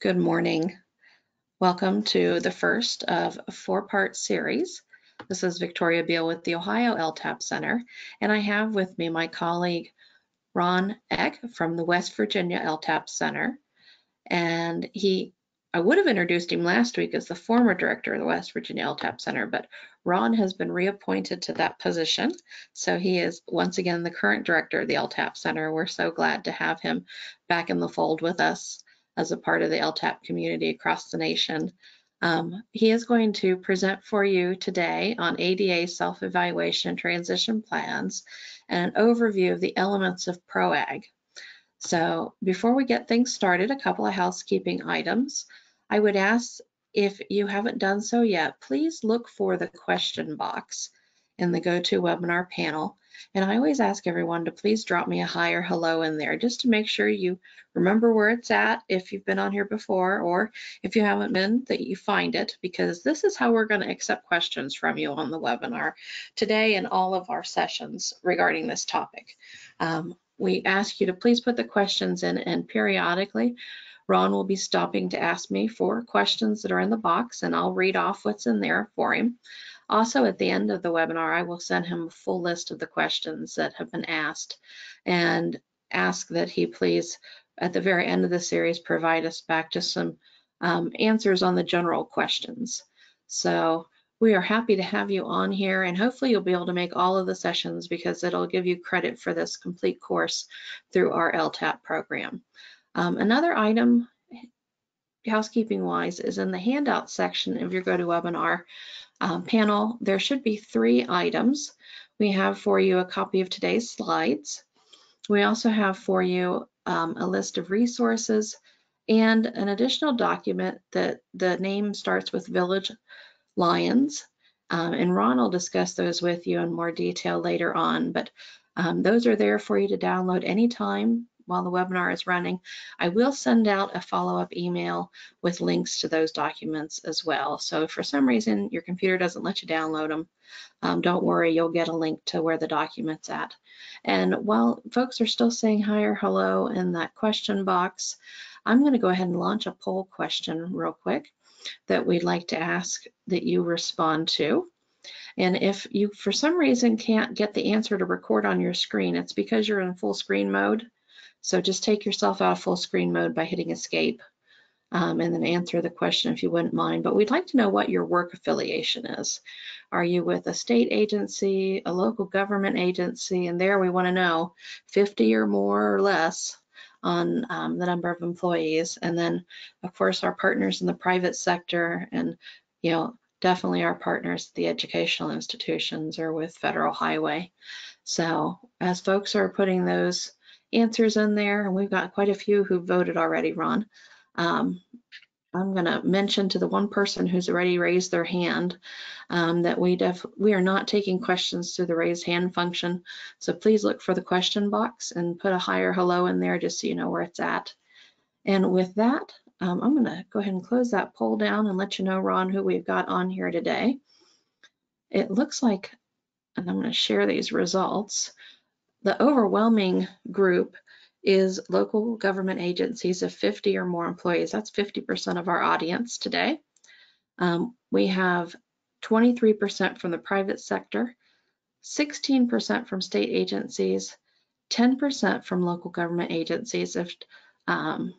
Good morning. Welcome to the first of a four-part series. This is Victoria Beal with the Ohio LTAP Center, and I have with me my colleague Ron Eck from the West Virginia LTAP Center. And he, I would have introduced him last week as the former director of the West Virginia LTAP Center, but Ron has been reappointed to that position. So he is once again the current director of the LTAP Center. We're so glad to have him back in the fold with us as a part of the LTAP community across the nation. Um, he is going to present for you today on ADA self-evaluation transition plans and an overview of the elements of PROWAG. So before we get things started, a couple of housekeeping items. I would ask if you haven't done so yet, please look for the question box in the GoToWebinar panel and I always ask everyone to please drop me a hi or hello in there just to make sure you remember where it's at if you've been on here before or if you haven't been that you find it because this is how we're going to accept questions from you on the webinar today and all of our sessions regarding this topic. Um, we ask you to please put the questions in and periodically Ron will be stopping to ask me for questions that are in the box and I'll read off what's in there for him. Also, at the end of the webinar, I will send him a full list of the questions that have been asked and ask that he please, at the very end of the series, provide us back just some um, answers on the general questions. So we are happy to have you on here and hopefully you'll be able to make all of the sessions because it'll give you credit for this complete course through our LTAP program. Um, another item housekeeping wise is in the handout section of your GoToWebinar um, panel, there should be three items. We have for you a copy of today's slides. We also have for you um, a list of resources and an additional document that the name starts with Village Lyons. Um, and Ron will discuss those with you in more detail later on, but um, those are there for you to download anytime while the webinar is running. I will send out a follow-up email with links to those documents as well. So if for some reason your computer doesn't let you download them, um, don't worry, you'll get a link to where the document's at. And while folks are still saying hi or hello in that question box, I'm gonna go ahead and launch a poll question real quick that we'd like to ask that you respond to. And if you, for some reason, can't get the answer to record on your screen, it's because you're in full screen mode. So just take yourself out of full screen mode by hitting escape um, and then answer the question if you wouldn't mind. But we'd like to know what your work affiliation is. Are you with a state agency, a local government agency? And there we want to know 50 or more or less on um, the number of employees. And then, of course, our partners in the private sector and, you know, definitely our partners the educational institutions or with Federal Highway. So as folks are putting those answers in there, and we've got quite a few who voted already, Ron. Um, I'm going to mention to the one person who's already raised their hand um, that we def we are not taking questions through the raise hand function. So please look for the question box and put a hi or hello in there just so you know where it's at. And with that, um, I'm going to go ahead and close that poll down and let you know, Ron, who we've got on here today. It looks like, and I'm going to share these results. The overwhelming group is local government agencies of 50 or more employees. That's 50% of our audience today. Um, we have 23% from the private sector, 16% from state agencies, 10% from local government agencies of um,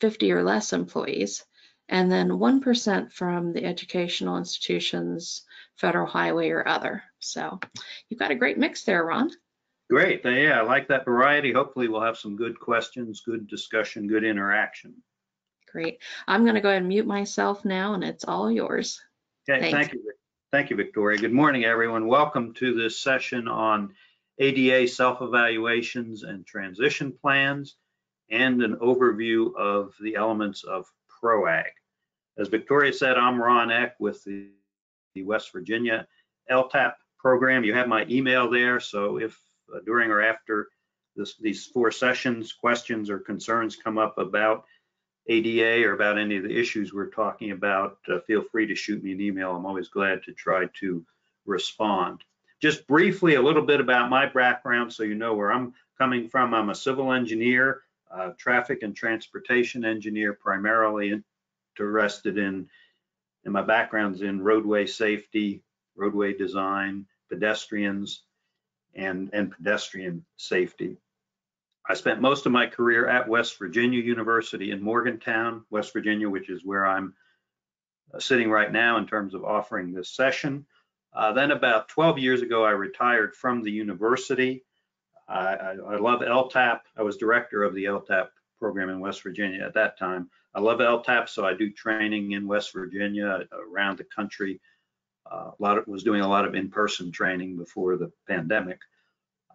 50 or less employees, and then 1% from the educational institutions, federal highway or other. So you've got a great mix there, Ron. Great. Yeah, I like that variety. Hopefully we'll have some good questions, good discussion, good interaction. Great. I'm going to go ahead and mute myself now and it's all yours. Okay, Thanks. thank you. Thank you, Victoria. Good morning, everyone. Welcome to this session on ADA self-evaluations and transition plans and an overview of the elements of PROWAG. As Victoria said, I'm Ron Eck with the, the West Virginia LTAP program. You have my email there, so if during or after this, these four sessions, questions or concerns come up about ADA or about any of the issues we're talking about, uh, feel free to shoot me an email. I'm always glad to try to respond. Just briefly, a little bit about my background so you know where I'm coming from. I'm a civil engineer. uh, traffic and transportation engineer, primarily interested in, and my background's in roadway safety, roadway design, pedestrians, and, and pedestrian safety. I spent most of my career at West Virginia University in Morgantown, West Virginia, which is where I'm uh, sitting right now in terms of offering this session. Uh, then about 12 years ago, I retired from the university. I, I, I love LTAP. I was director of the LTAP program in West Virginia at that time. I love LTAP, so I do training in West Virginia, around the country. Uh, a lot of, was doing a lot of in-person training before the pandemic.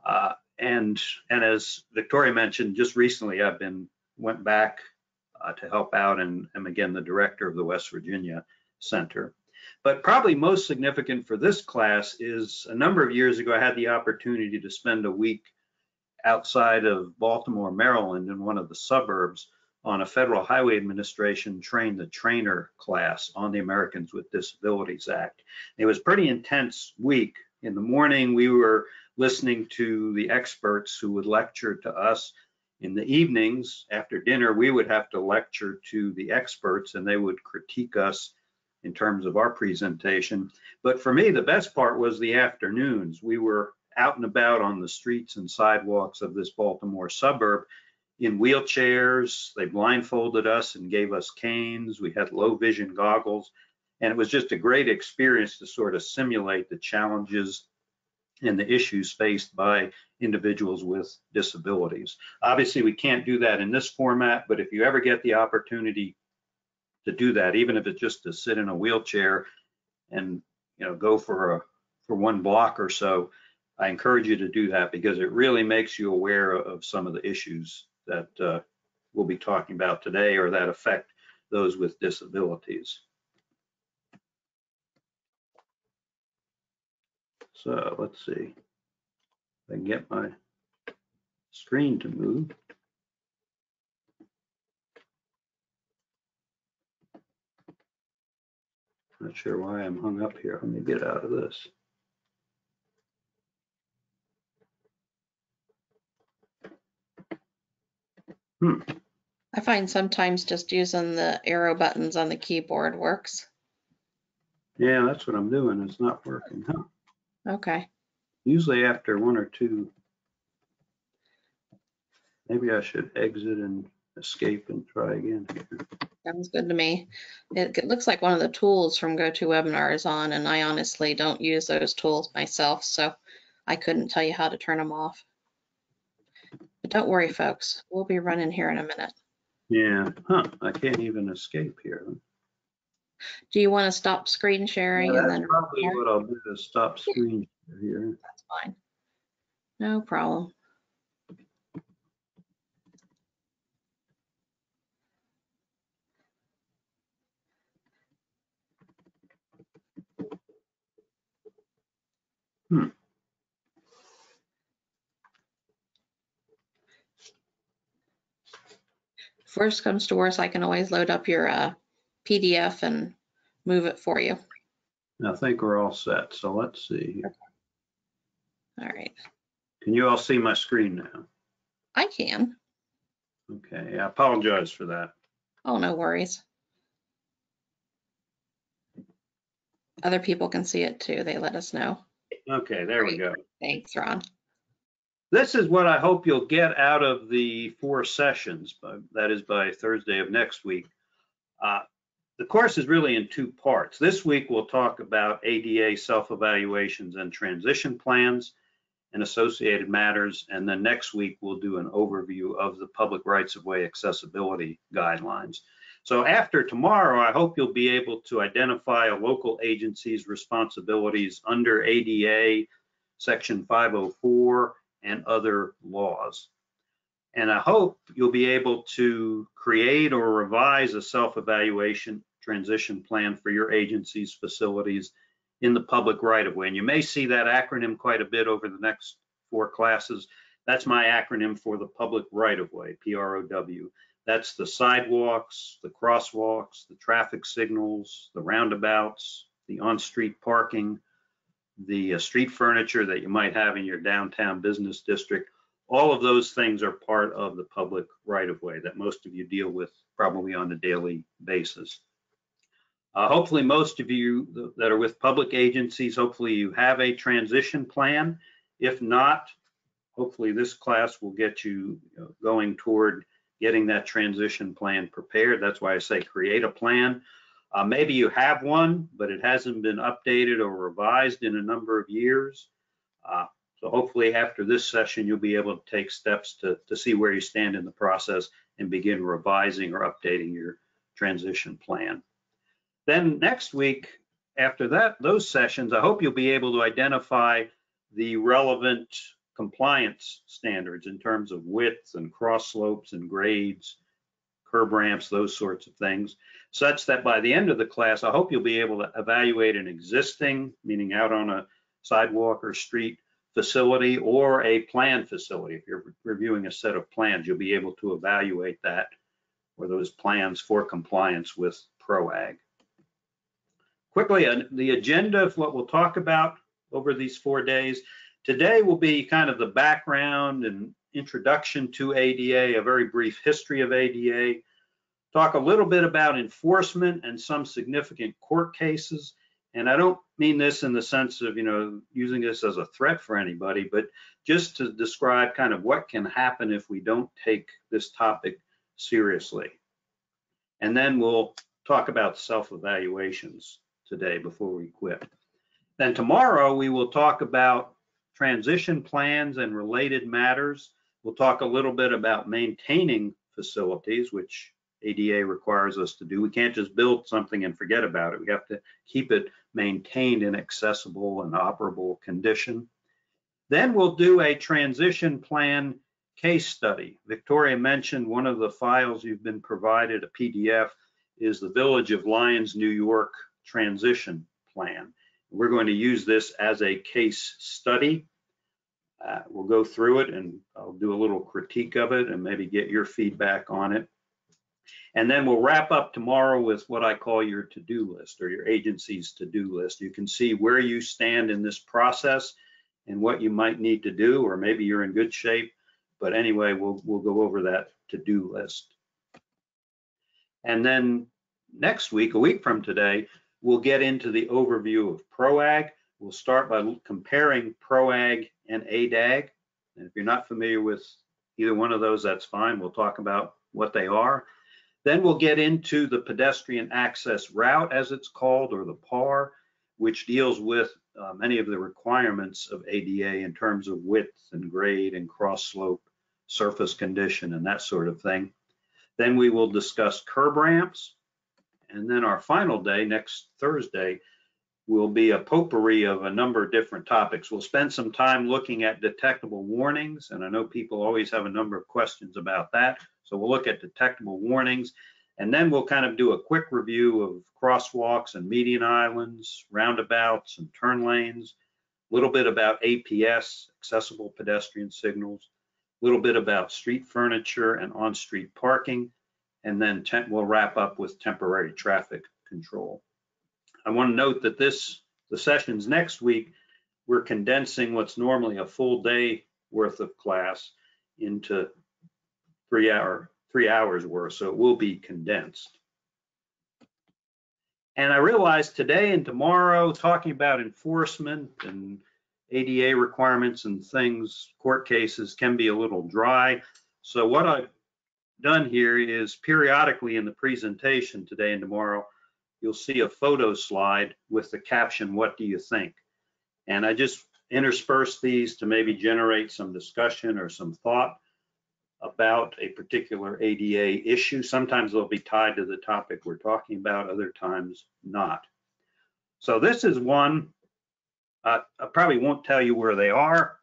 Uh, and and as Victoria mentioned, just recently I've been went back uh, to help out and am again the director of the West Virginia Center. But probably most significant for this class is a number of years ago I had the opportunity to spend a week outside of Baltimore, Maryland, in one of the suburbs on a Federal Highway Administration train the trainer class on the Americans with Disabilities Act. It was pretty intense week. In the morning, we were listening to the experts who would lecture to us. In the evenings, after dinner, we would have to lecture to the experts and they would critique us in terms of our presentation. But for me, the best part was the afternoons. We were out and about on the streets and sidewalks of this Baltimore suburb in wheelchairs. They blindfolded us and gave us canes. We had low vision goggles. And it was just a great experience to sort of simulate the challenges and the issues faced by individuals with disabilities. Obviously, we can't do that in this format, but if you ever get the opportunity to do that, even if it's just to sit in a wheelchair and you know go for a for one block or so, I encourage you to do that because it really makes you aware of some of the issues that uh, we'll be talking about today or that affect those with disabilities. So let's see. I can get my screen to move. Not sure why I'm hung up here. Let me get out of this. Hmm. I find sometimes just using the arrow buttons on the keyboard works. Yeah, that's what I'm doing. It's not working, huh? Okay. Usually after one or two. Maybe I should exit and escape and try again. Sounds good to me. It, it looks like one of the tools from GoToWebinar is on, and I honestly don't use those tools myself, so I couldn't tell you how to turn them off. But don't worry, folks. We'll be running here in a minute. Yeah, huh, I can't even escape here. Do you want to stop screen sharing Yeah, and then probably what I'll do is stop screen share here. That's fine. No problem. Hmm. Worst comes to worst, I can always load up your uh, PDF and move it for you. I think we're all set, so let's see. All right. Can you all see my screen now? I can. Okay, I apologize for that. Oh, no worries. Other people can see it too. They let us know. Okay, there we go. Thanks, Ron. This is what I hope you'll get out of the four sessions, but that is by Thursday of next week. Uh, The course is really in two parts. This week, we'll talk about ADA self-evaluations and transition plans and associated matters. And then next week, we'll do an overview of the public rights-of-way accessibility guidelines. So after tomorrow, I hope you'll be able to identify a local agency's responsibilities under ADA, Section 504, and other laws. And I hope you'll be able to create or revise a self-evaluation transition plan for your agency's facilities in the public right of way. And you may see that acronym quite a bit over the next four classes. That's my acronym for the public right of way, P-R-O-W. That's the sidewalks, the crosswalks, the traffic signals, the roundabouts, the on-street parking, the uh, street furniture that you might have in your downtown business district, All of those things are part of the public right of way that most of you deal with probably on a daily basis. Uh, hopefully, most of you that are with public agencies, hopefully you have a transition plan. If not, hopefully this class will get you you going toward getting that transition plan prepared. That's why I say create a plan. Uh, maybe you have one, but it hasn't been updated or revised in a number of years. Uh, so hopefully after this session, you'll be able to take steps to, to see where you stand in the process and begin revising or updating your transition plan. Then next week, after that, those sessions, I hope you'll be able to identify the relevant compliance standards in terms of widths and cross slopes and grades, curb ramps, those sorts of things, such that by the end of the class, I hope you'll be able to evaluate an existing, meaning out on a sidewalk or street facility or a planned facility. If you're reviewing a set of plans, you'll be able to evaluate that or those plans for compliance with PROWAG. Quickly, uh, the agenda of what we'll talk about over these four days. Today will be kind of the background and introduction to ADA, a very brief history of ADA, talk a little bit about enforcement and some significant court cases. And I don't mean this in the sense of, you know, using this as a threat for anybody, but just to describe kind of what can happen if we don't take this topic seriously. And then we'll talk about self-evaluations today before we quit. Then tomorrow we will talk about transition plans and related matters. We'll talk a little bit about maintaining facilities, which ADA requires us to do. We can't just build something and forget about it. We have to keep it maintained in accessible and operable condition. Then we'll do a transition plan case study. Victoria mentioned one of the files you've been provided, a PDF, is the Village of Lyons, New York transition plan. We're going to use this as a case study. Uh, we'll go through it and I'll do a little critique of it and maybe get your feedback on it. And then we'll wrap up tomorrow with what I call your to-do list or your agency's to-do list. You can see where you stand in this process and what you might need to do, or maybe you're in good shape. But anyway, we'll, we'll go over that to-do list. And then next week, a week from today, we'll get into the overview of PROWAG. We'll start by comparing PROWAG and ADAAG. And if you're not familiar with either one of those, that's fine. We'll talk about what they are. Then we'll get into the pedestrian access route, as it's called, or the PAR, which deals with uh, many of the requirements of ADA in terms of width and grade and cross slope, surface condition, and that sort of thing. Then we will discuss curb ramps. And then our final day, next Thursday, will be a potpourri of a number of different topics. We'll spend some time looking at detectable warnings, and I know people always have a number of questions about that. So we'll look at detectable warnings, and then we'll kind of do a quick review of crosswalks and median islands, roundabouts and turn lanes, a little bit about APS, accessible pedestrian signals, a little bit about street furniture and on-street parking, and then we'll wrap up with temporary traffic control. I want to note that this, the sessions next week, we're condensing what's normally a full day worth of class into three hour, three hours worth, so it will be condensed. And I realized today and tomorrow, talking about enforcement and ADA requirements and things, court cases can be a little dry. So what I've done here is periodically in the presentation today and tomorrow, you'll see a photo slide with the caption, what do you think? And I just intersperse these to maybe generate some discussion or some thought about a particular ADA issue. Sometimes they'll be tied to the topic we're talking about, other times not. So this is one, uh, I probably won't tell you where they are.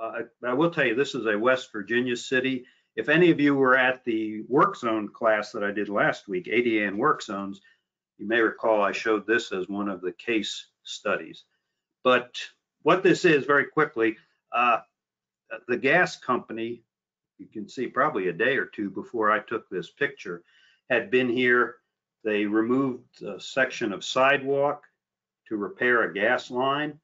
Uh, I, I will tell you this is a West Virginia city. If any of you were at the work zone class that I did last week, ADA and work zones, you may recall I showed this as one of the case studies. But what this is very quickly, uh, the gas company you can see probably a day or two before I took this picture, had been here. They removed a section of sidewalk to repair a gas line,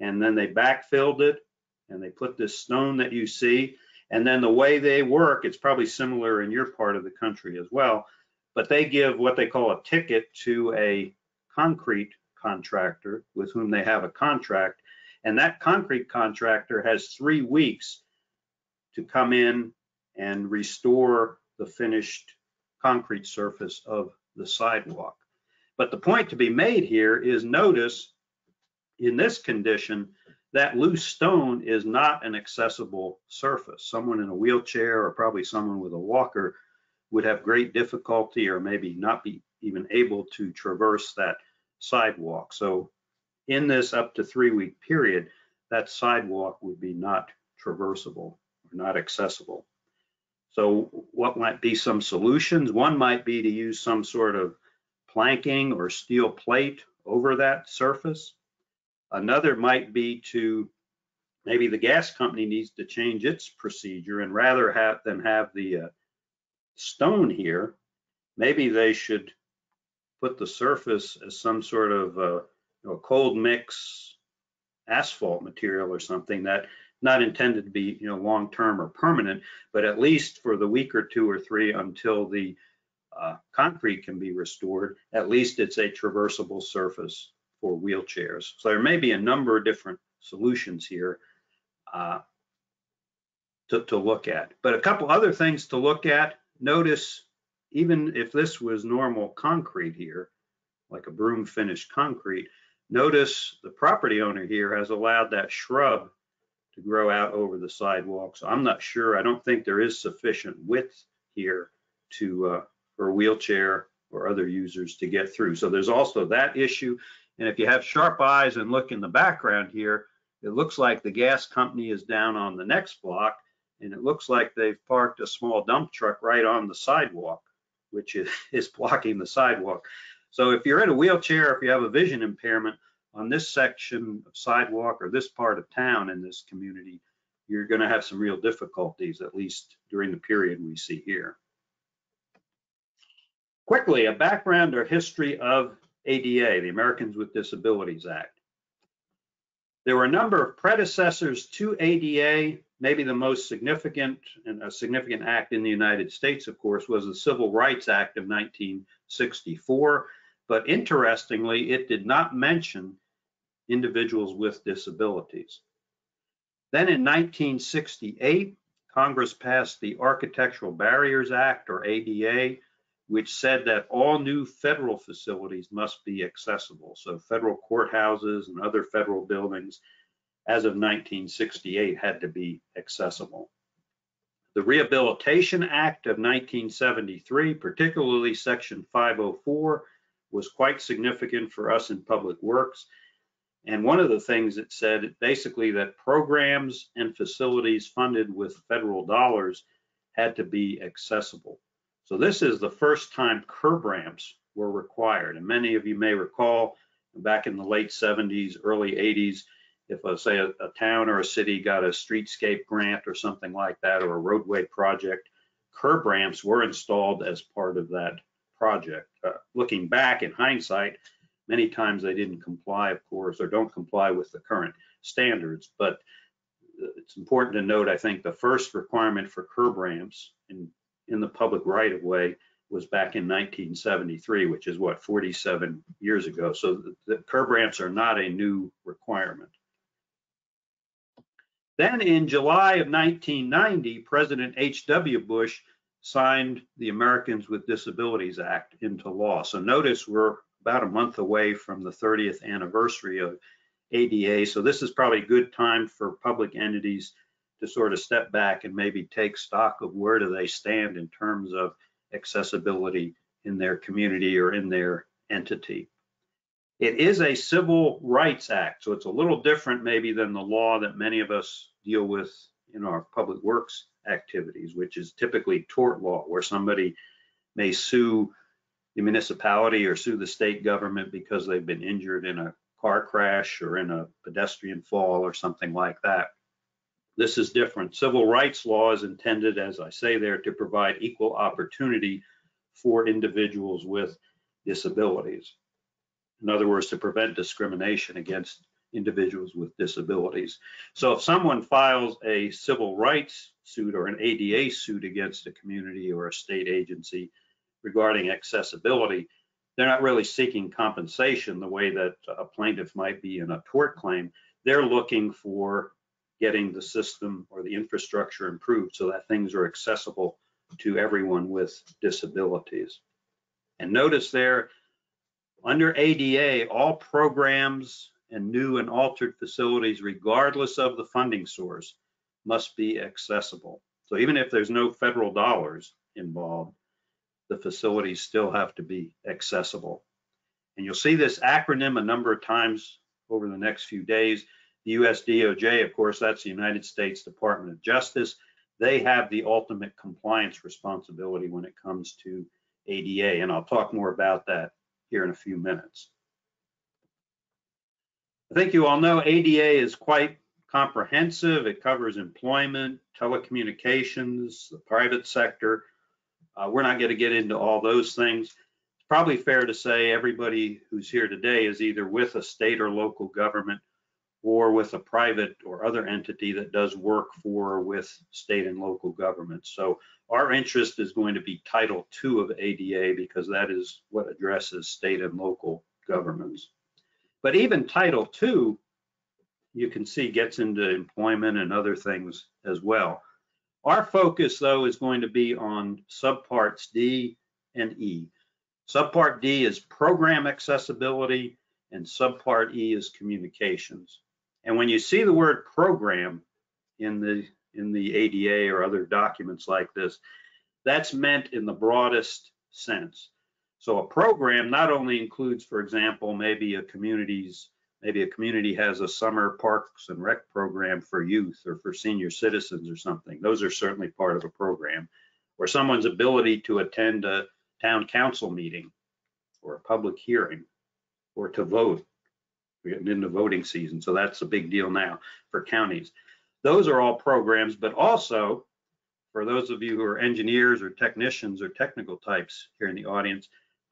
and then they backfilled it, and they put this stone that you see. And then the way they work, it's probably similar in your part of the country as well, but they give what they call a ticket to a concrete contractor with whom they have a contract. And that concrete contractor has three weeks to come in and restore the finished concrete surface of the sidewalk. But the point to be made here is notice in this condition, that loose stone is not an accessible surface. Someone in a wheelchair or probably someone with a walker would have great difficulty or maybe not be even able to traverse that sidewalk. So in this up to three week period, that sidewalk would be not traversable or not accessible. So what might be some solutions? One might be to use some sort of planking or steel plate over that surface. Another might be to, maybe the gas company needs to change its procedure and rather have than have the uh, stone here, maybe they should put the surface as some sort of uh, you know, cold mix asphalt material or something that not intended to be you know long term or permanent, but at least for the week or two or three until the uh, concrete can be restored, at least it's a traversable surface for wheelchairs. So there may be a number of different solutions here uh, to, to look at. But a couple other things to look at, notice even if this was normal concrete here, like a broom finished concrete, notice the property owner here has allowed that shrub to grow out over the sidewalk. So I'm not sure, I don't think there is sufficient width here to uh, for a wheelchair or other users to get through. So there's also that issue. And if you have sharp eyes and look in the background here, it looks like the gas company is down on the next block and it looks like they've parked a small dump truck right on the sidewalk, which is, is blocking the sidewalk. So if you're in a wheelchair, if you have a vision impairment on this section of sidewalk or this part of town in this community, you're going to have some real difficulties, at least during the period we see here. Quickly, a background or history of ADA, the Americans with Disabilities Act. There were a number of predecessors to ADA. Maybe the most significant and a significant act in the United States, of course, was the Civil Rights Act of 1964. But interestingly, it did not mention individuals with disabilities. Then in 1968, Congress passed the Architectural Barriers Act, or ADA, which said that all new federal facilities must be accessible. So federal courthouses and other federal buildings as of 1968 had to be accessible. The Rehabilitation Act of 1973, particularly Section 504, was quite significant for us in public works. And one of the things it said basically that programs and facilities funded with federal dollars had to be accessible. So this is the first time curb ramps were required. And many of you may recall back in the late 70s, early 80s, if uh, say a, a, town or a city got a streetscape grant or something like that, or a roadway project, curb ramps were installed as part of that project. Uh, looking back in hindsight, many times they didn't comply, of course, or don't comply with the current standards. But uh, it's important to note, I think, the first requirement for curb ramps in in the public right of way was back in 1973, which is what, 47 years ago. So the, the curb ramps are not a new requirement. Then in July of 1990, President H.W. Bush signed the Americans with Disabilities Act into law. So notice we're about a month away from the 30th anniversary of ADA. So this is probably a good time for public entities to sort of step back and maybe take stock of where do they stand in terms of accessibility in their community or in their entity. It is a civil rights act, so it's a little different maybe than the law that many of us deal with in our public works activities, which is typically tort law, where somebody may sue the municipality or sue the state government because they've been injured in a car crash or in a pedestrian fall or something like that. This is different. Civil rights law is intended, as I say there, to provide equal opportunity for individuals with disabilities. In other words, to prevent discrimination against individuals with disabilities. So if someone files a civil rights suit or an ADA suit against a community or a state agency regarding accessibility, they're not really seeking compensation the way that a plaintiff might be in a tort claim. They're looking for getting the system or the infrastructure improved so that things are accessible to everyone with disabilities. And notice there, under ADA, all programs and new and altered facilities, regardless of the funding source, must be accessible. So even if there's no federal dollars involved, the facilities still have to be accessible. And you'll see this acronym a number of times over the next few days. The US DOJ, of course, that's the United States Department of Justice. They have the ultimate compliance responsibility when it comes to ADA, and I'll talk more about that here in a few minutes. I think you all know ADA is quite comprehensive. It covers employment, telecommunications, the private sector. Uh, we're not going to get into all those things. It's probably fair to say everybody who's here today is either with a state or local government or with a private or other entity that does work for or with state and local governments. So our interest is going to be Title II of ADA because that is what addresses state and local governments. But even Title II, you can see gets into employment and other things as well. Our focus though is going to be on subparts D and E. Subpart D is program accessibility and subpart E is communications. And when you see the word program in the in the ADA or other documents like this, that's meant in the broadest sense. So a program not only includes, for example, maybe a community's, maybe a community has a summer parks and rec program for youth or for senior citizens or something. Those are certainly part of a program. Or someone's ability to attend a town council meeting or a public hearing or to vote. We're getting into voting season, so that's a big deal now for counties. Those are all programs, but also for those of you who are engineers or technicians or technical types here in the audience,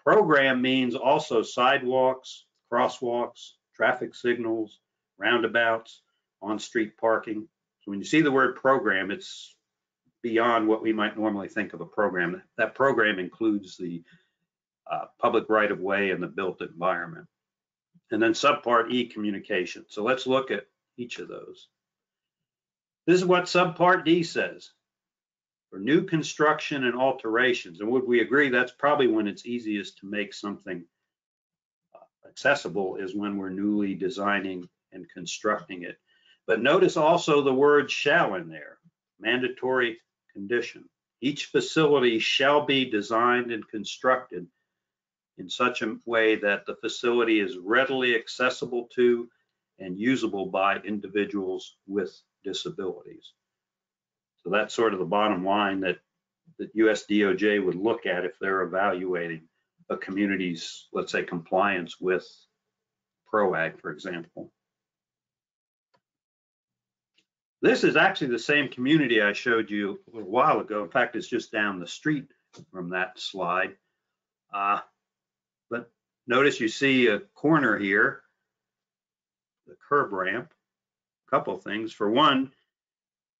Program means also sidewalks, crosswalks, traffic signals, roundabouts, on-street parking. So when you see the word program, it's beyond what we might normally think of a program. That program includes the uh, public right-of-way and the built environment. And then subpart E, communication. So let's look at each of those. This is what subpart D says for new construction and alterations. And would we agree that's probably when it's easiest to make something uh, accessible is when we're newly designing and constructing it. But notice also the word shall in there, mandatory condition. Each facility shall be designed and constructed in such a way that the facility is readily accessible to and usable by individuals with disabilities. So that's sort of the bottom line that that US DOJ would look at if they're evaluating a community's, let's say, compliance with PROWAG, for example. This is actually the same community I showed you a little while ago. In fact, it's just down the street from that slide. Uh, notice you see a corner here, the curb ramp, a couple things. For one,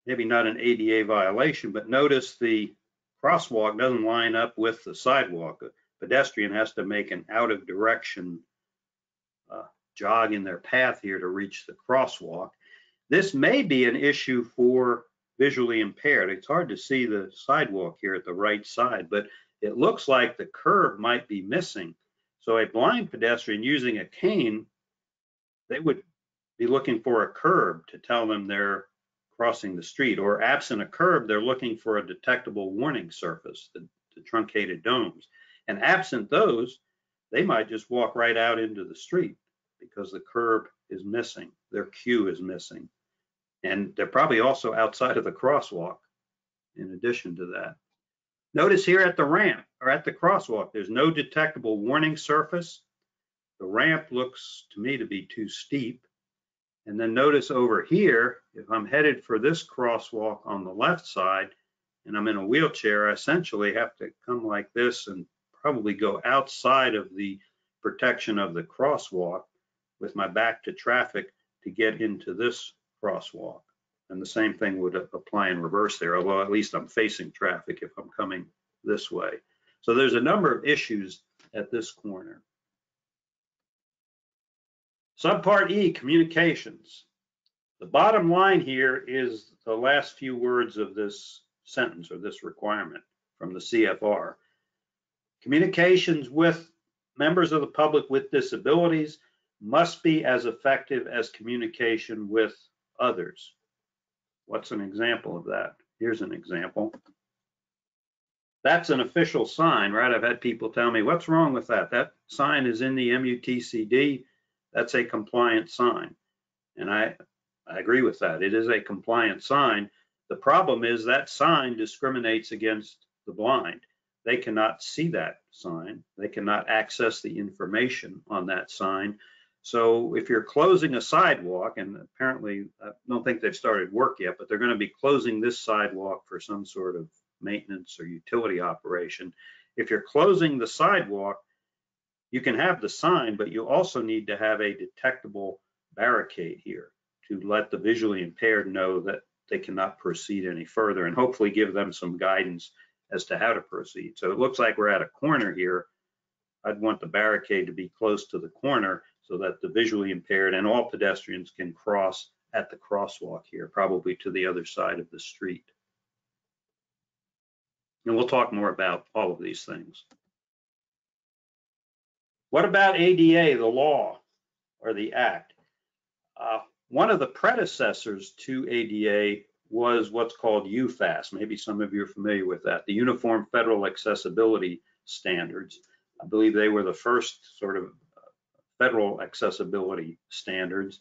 maybe not an ADA violation, but notice the crosswalk doesn't line up with the sidewalk. A pedestrian has to make an out of direction uh, jog in their path here to reach the crosswalk. This may be an issue for visually impaired. It's hard to see the sidewalk here at the right side, but it looks like the curb might be missing. So a blind pedestrian using a cane, they would be looking for a curb to tell them they're crossing the street, or absent a curb, they're looking for a detectable warning surface, the, the truncated domes. And absent those, they might just walk right out into the street because the curb is missing, their cue is missing. And they're probably also outside of the crosswalk in addition to that. Notice here at the ramp or at the crosswalk, there's no detectable warning surface. The ramp looks to me to be too steep. And then notice over here, if I'm headed for this crosswalk on the left side and I'm in a wheelchair, I essentially have to come like this and probably go outside of the protection of the crosswalk with my back to traffic to get into this crosswalk. And the same thing would apply in reverse there, although at least I'm facing traffic if I'm coming this way. So there's a number of issues at this corner. Subpart E, communications. The bottom line here is the last few words of this sentence or this requirement from the CFR. Communications with members of the public with disabilities must be as effective as communication with others. What's an example of that? Here's an example. That's an official sign, right? I've had people tell me, what's wrong with that? That sign is in the MUTCD. That's a compliant sign. And I, I agree with that. It is a compliant sign. The problem is that sign discriminates against the blind. They cannot see that sign. They cannot access the information on that sign. So if you're closing a sidewalk, and apparently I don't think they've started work yet, but they're going to be closing this sidewalk for some sort of maintenance or utility operation. If you're closing the sidewalk, you can have the sign, but you also need to have a detectable barricade here to let the visually impaired know that they cannot proceed any further and hopefully give them some guidance as to how to proceed. So it looks like we're at a corner here. I'd want the barricade to be close to the corner so that the visually impaired and all pedestrians can cross at the crosswalk here, probably to the other side of the street. And we'll talk more about all of these things. What about ADA, the law or the act? Uh, one of the predecessors to ADA was what's called UFAS. Maybe some of you are familiar with that, the Uniform Federal Accessibility Standards. I believe they were the first sort of federal accessibility standards.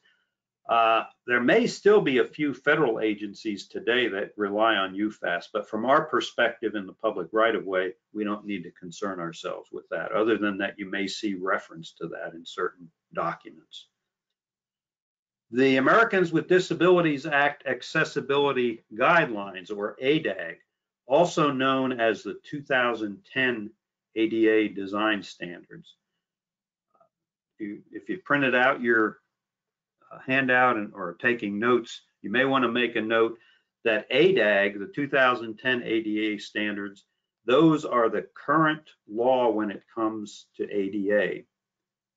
Uh, there may still be a few federal agencies today that rely on UFAS, but from our perspective in the public right of way, we don't need to concern ourselves with that, other than that you may see reference to that in certain documents. The Americans with Disabilities Act Accessibility Guidelines, or ADAAG, also known as the 2010 ADA Design Standards, you, if you printed out your uh, handout and, or taking notes, you may want to make a note that ADAAG, the 2010 ADA standards, those are the current law when it comes to ADA.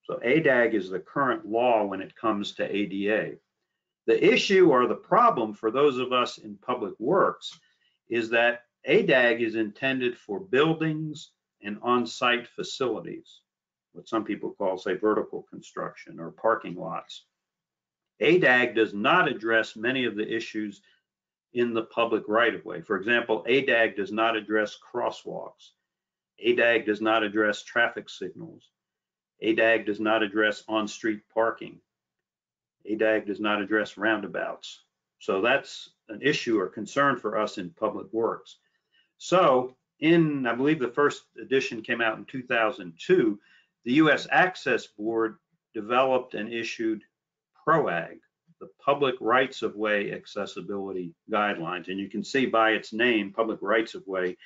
So ADAAG is the current law when it comes to ADA. The issue or the problem for those of us in public works is that ADAAG is intended for buildings and on-site facilities what some people call, say, vertical construction or parking lots. ADAAG does not address many of the issues in the public right of way. For example, ADAAG does not address crosswalks. ADAAG does not address traffic signals. ADAAG does not address on-street parking. ADAAG does not address roundabouts. So that's an issue or concern for us in public works. So in, I believe the first edition came out in 2002, the U.S. Access Board developed and issued PROWAG, the Public Rights of Way Accessibility Guidelines. And you can see by its name, Public Rights of Way,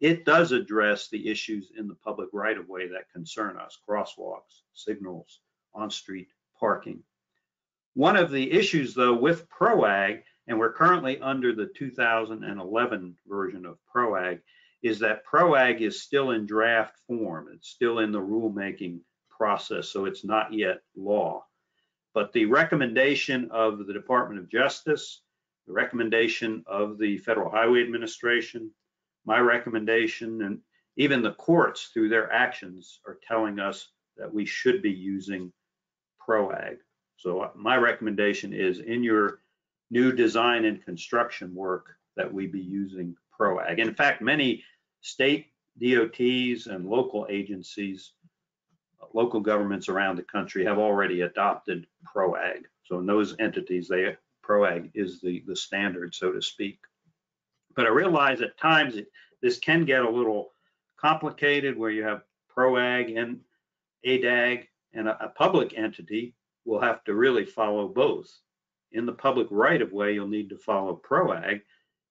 it does address the issues in the public right of way that concern us, crosswalks, signals, on-street parking. One of the issues though with PROWAG, and we're currently under the 2011 version of PROWAG, is that PROWAG is still in draft form. It's still in the rulemaking process, so it's not yet law. But the recommendation of the Department of Justice, the recommendation of the Federal Highway Administration, my recommendation, and even the courts through their actions are telling us that we should be using PROWAG. So my recommendation is in your new design and construction work that we be using PROWAG. In fact, many state DOTs and local agencies, local governments around the country have already adopted PROWAG. So in those entities, they PROWAG is the, the standard, so to speak. But I realize at times it, this can get a little complicated where you have PROWAG and ADAAG and a, a public entity will have to really follow both. In the public right of way, you'll need to follow PROWAG.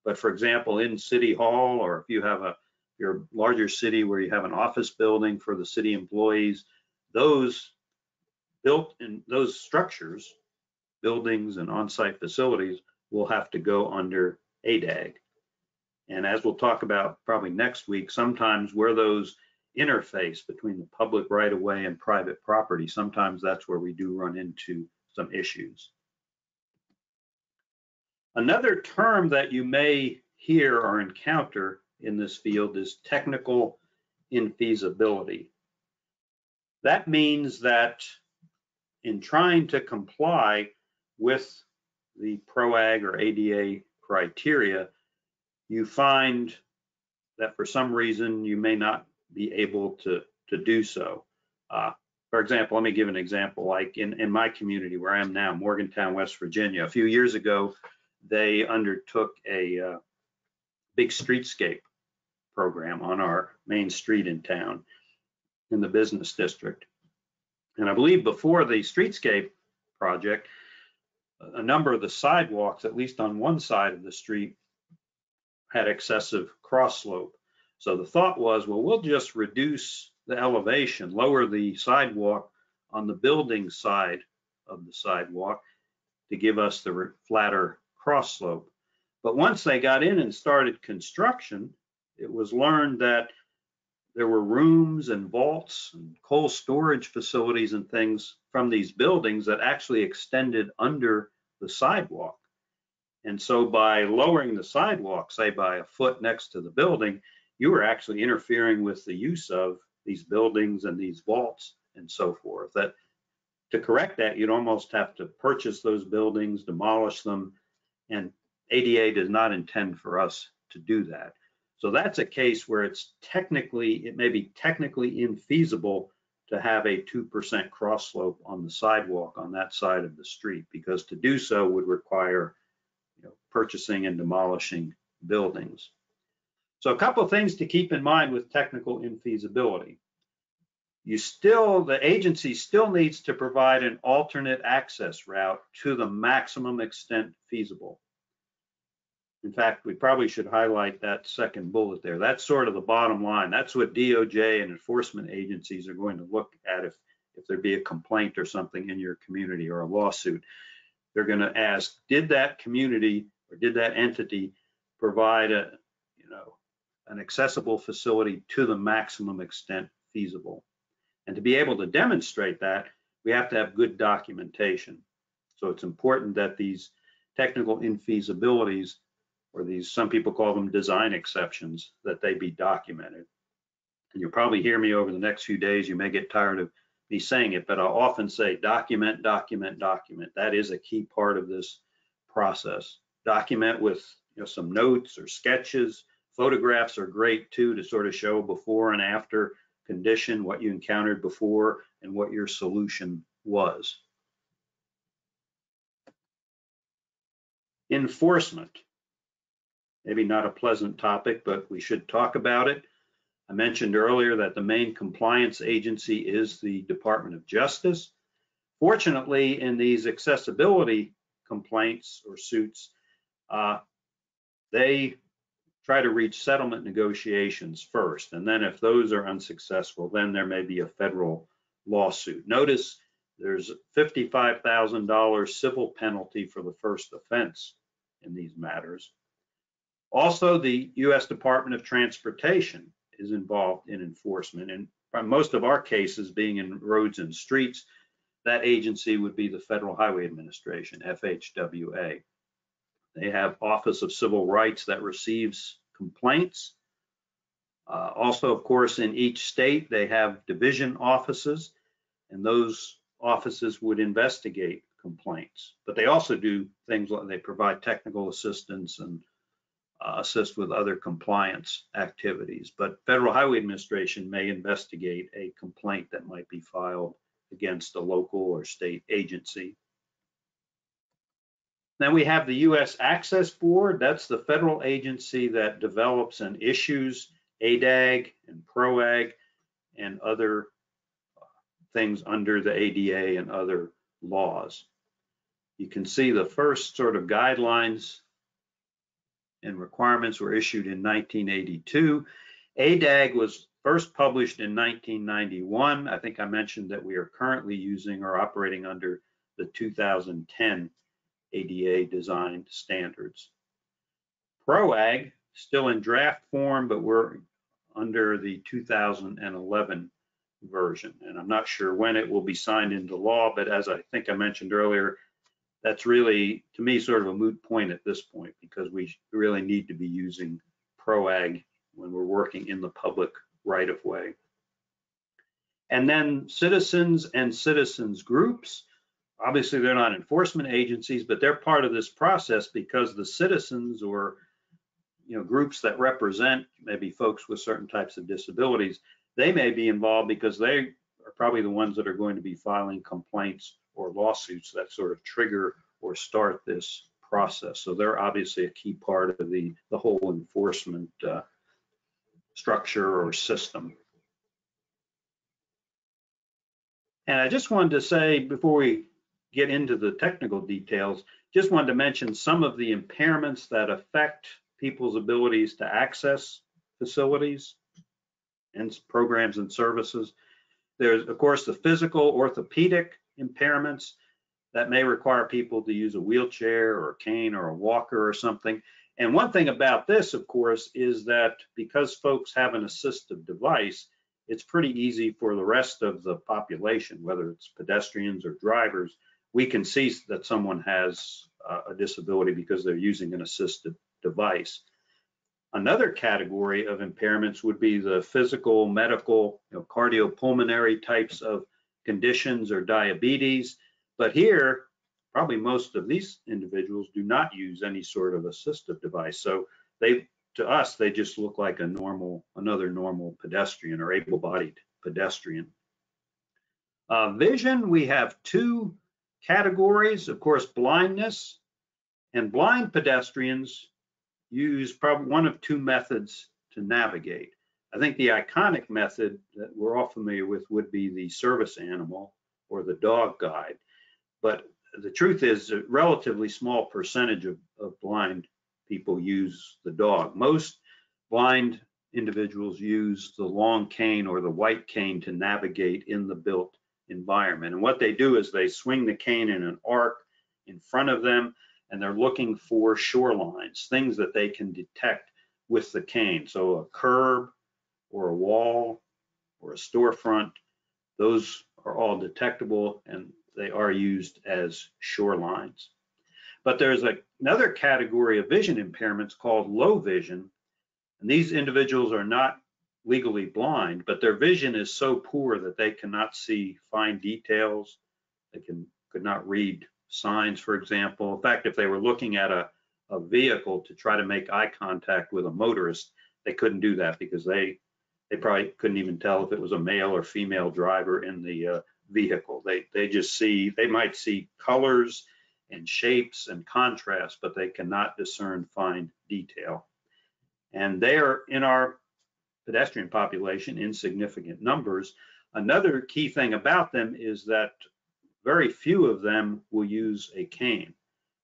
But for example, in City Hall, or if you have a your larger city where you have an office building for the city employees, those built in those structures buildings and on-site facilities will have to go under ADAAG. And as we'll talk about probably next week, sometimes where those interface between the public right of way and private property, sometimes that's where we do run into some issues. Another term that you may hear or encounter in this field is technical infeasibility. That means that in trying to comply with the PROWAG or ADA criteria, you find that for some reason you may not be able to, to do so. Uh, for example, let me give an example. Like in, in my community where I am now, Morgantown, West Virginia, a few years ago, they undertook a uh, big streetscape program on our main street in town in the business district. And I believe before the streetscape project, a number of the sidewalks, at least on one side of the street, had excessive cross slope. So the thought was, well, we'll just reduce the elevation, lower the sidewalk on the building side of the sidewalk to give us the flatter cross slope. But once they got in and started construction, it was learned that there were rooms and vaults and coal storage facilities and things from these buildings that actually extended under the sidewalk. And so by lowering the sidewalk, say by a foot next to the building, you were actually interfering with the use of these buildings and these vaults and so forth. That to correct that, you'd almost have to purchase those buildings, demolish them, and ADA does not intend for us to do that. So that's a case where it's technically, it may be technically infeasible to have a 2% cross slope on the sidewalk on that side of the street because to do so would require you know, purchasing and demolishing buildings. So a couple of things to keep in mind with technical infeasibility. You still, the agency still needs to provide an alternate access route to the maximum extent feasible. In fact, we probably should highlight that second bullet there. That's sort of the bottom line. That's what DOJ and enforcement agencies are going to look at if, if there be a complaint or something in your community or a lawsuit. They're going to ask, did that community or did that entity provide a, you know, an accessible facility to the maximum extent feasible? And to be able to demonstrate that, we have to have good documentation. So it's important that these technical infeasibilities or these, some people call them design exceptions, that they be documented. And you'll probably hear me over the next few days. You may get tired of me saying it, but I'll often say document, document, document. That is a key part of this process. Document with you know, some notes or sketches. Photographs are great too to sort of show before and after condition, what you encountered before and what your solution was. Enforcement maybe not a pleasant topic, but we should talk about it. I mentioned earlier that the main compliance agency is the Department of Justice. Fortunately, in these accessibility complaints or suits, uh, they try to reach settlement negotiations first. And then if those are unsuccessful, then there may be a federal lawsuit. Notice there's $55,000 civil penalty for the first offense in these matters. Also, the U.S. Department of Transportation is involved in enforcement. And most of our cases being in roads and streets, that agency would be the Federal Highway Administration, FHWA. They have Office of Civil Rights that receives complaints. Uh, also, of course, in each state, they have division offices, and those offices would investigate complaints. But they also do things like they provide technical assistance and uh, assist with other compliance activities. But Federal Highway Administration may investigate a complaint that might be filed against a local or state agency. Then we have the U.S. Access Board. That's the federal agency that develops and issues ADAAG and PROWAG and other things under the ADA and other laws. You can see the first sort of guidelines and requirements were issued in 1982. ADAAG was first published in 1991. I think I mentioned that we are currently using or operating under the 2010 ADA design standards. PROWAG, still in draft form, but we're under the 2011 version. And I'm not sure when it will be signed into law, but as I think I mentioned earlier, that's really, to me, sort of a moot point at this point because we really need to be using PROWAG when we're working in the public right of way. And then citizens and citizens groups. Obviously, they're not enforcement agencies, but they're part of this process because the citizens or you know groups that represent maybe folks with certain types of disabilities, they may be involved because they are probably the ones that are going to be filing complaints or lawsuits that sort of trigger or start this process. So they're obviously a key part of the, the whole enforcement uh, structure or system. And I just wanted to say before we get into the technical details, just wanted to mention some of the impairments that affect people's abilities to access facilities and programs and services. There's, of course, the physical orthopedic impairments that may require people to use a wheelchair or a cane or a walker or something. And one thing about this, of course, is that because folks have an assistive device, it's pretty easy for the rest of the population, whether it's pedestrians or drivers, we can see that someone has uh, a disability because they're using an assistive device. Another category of impairments would be the physical, medical, you know, cardiopulmonary types of conditions or diabetes. But here, probably most of these individuals do not use any sort of assistive device. So they, to us, they just look like a normal, another normal pedestrian or able-bodied pedestrian. Uh, vision, we have two categories, of course, blindness and blind pedestrians use probably one of two methods to navigate. I think the iconic method that we're all familiar with would be the service animal or the dog guide. But the truth is a relatively small percentage of, of blind people use the dog. Most blind individuals use the long cane or the white cane to navigate in the built environment. And what they do is they swing the cane in an arc in front of them and they're looking for shorelines, things that they can detect with the cane. So a curb or a wall or a storefront, those are all detectable and they are used as shorelines. But there's a, another category of vision impairments called low vision. And these individuals are not legally blind, but their vision is so poor that they cannot see fine details. They can could not read signs, for example. In fact, if they were looking at a, a vehicle to try to make eye contact with a motorist, they couldn't do that because they they probably couldn't even tell if it was a male or female driver in the uh, vehicle. They they just see they might see colors and shapes and contrast, but they cannot discern fine detail. And they are in our pedestrian population in significant numbers. Another key thing about them is that very few of them will use a cane.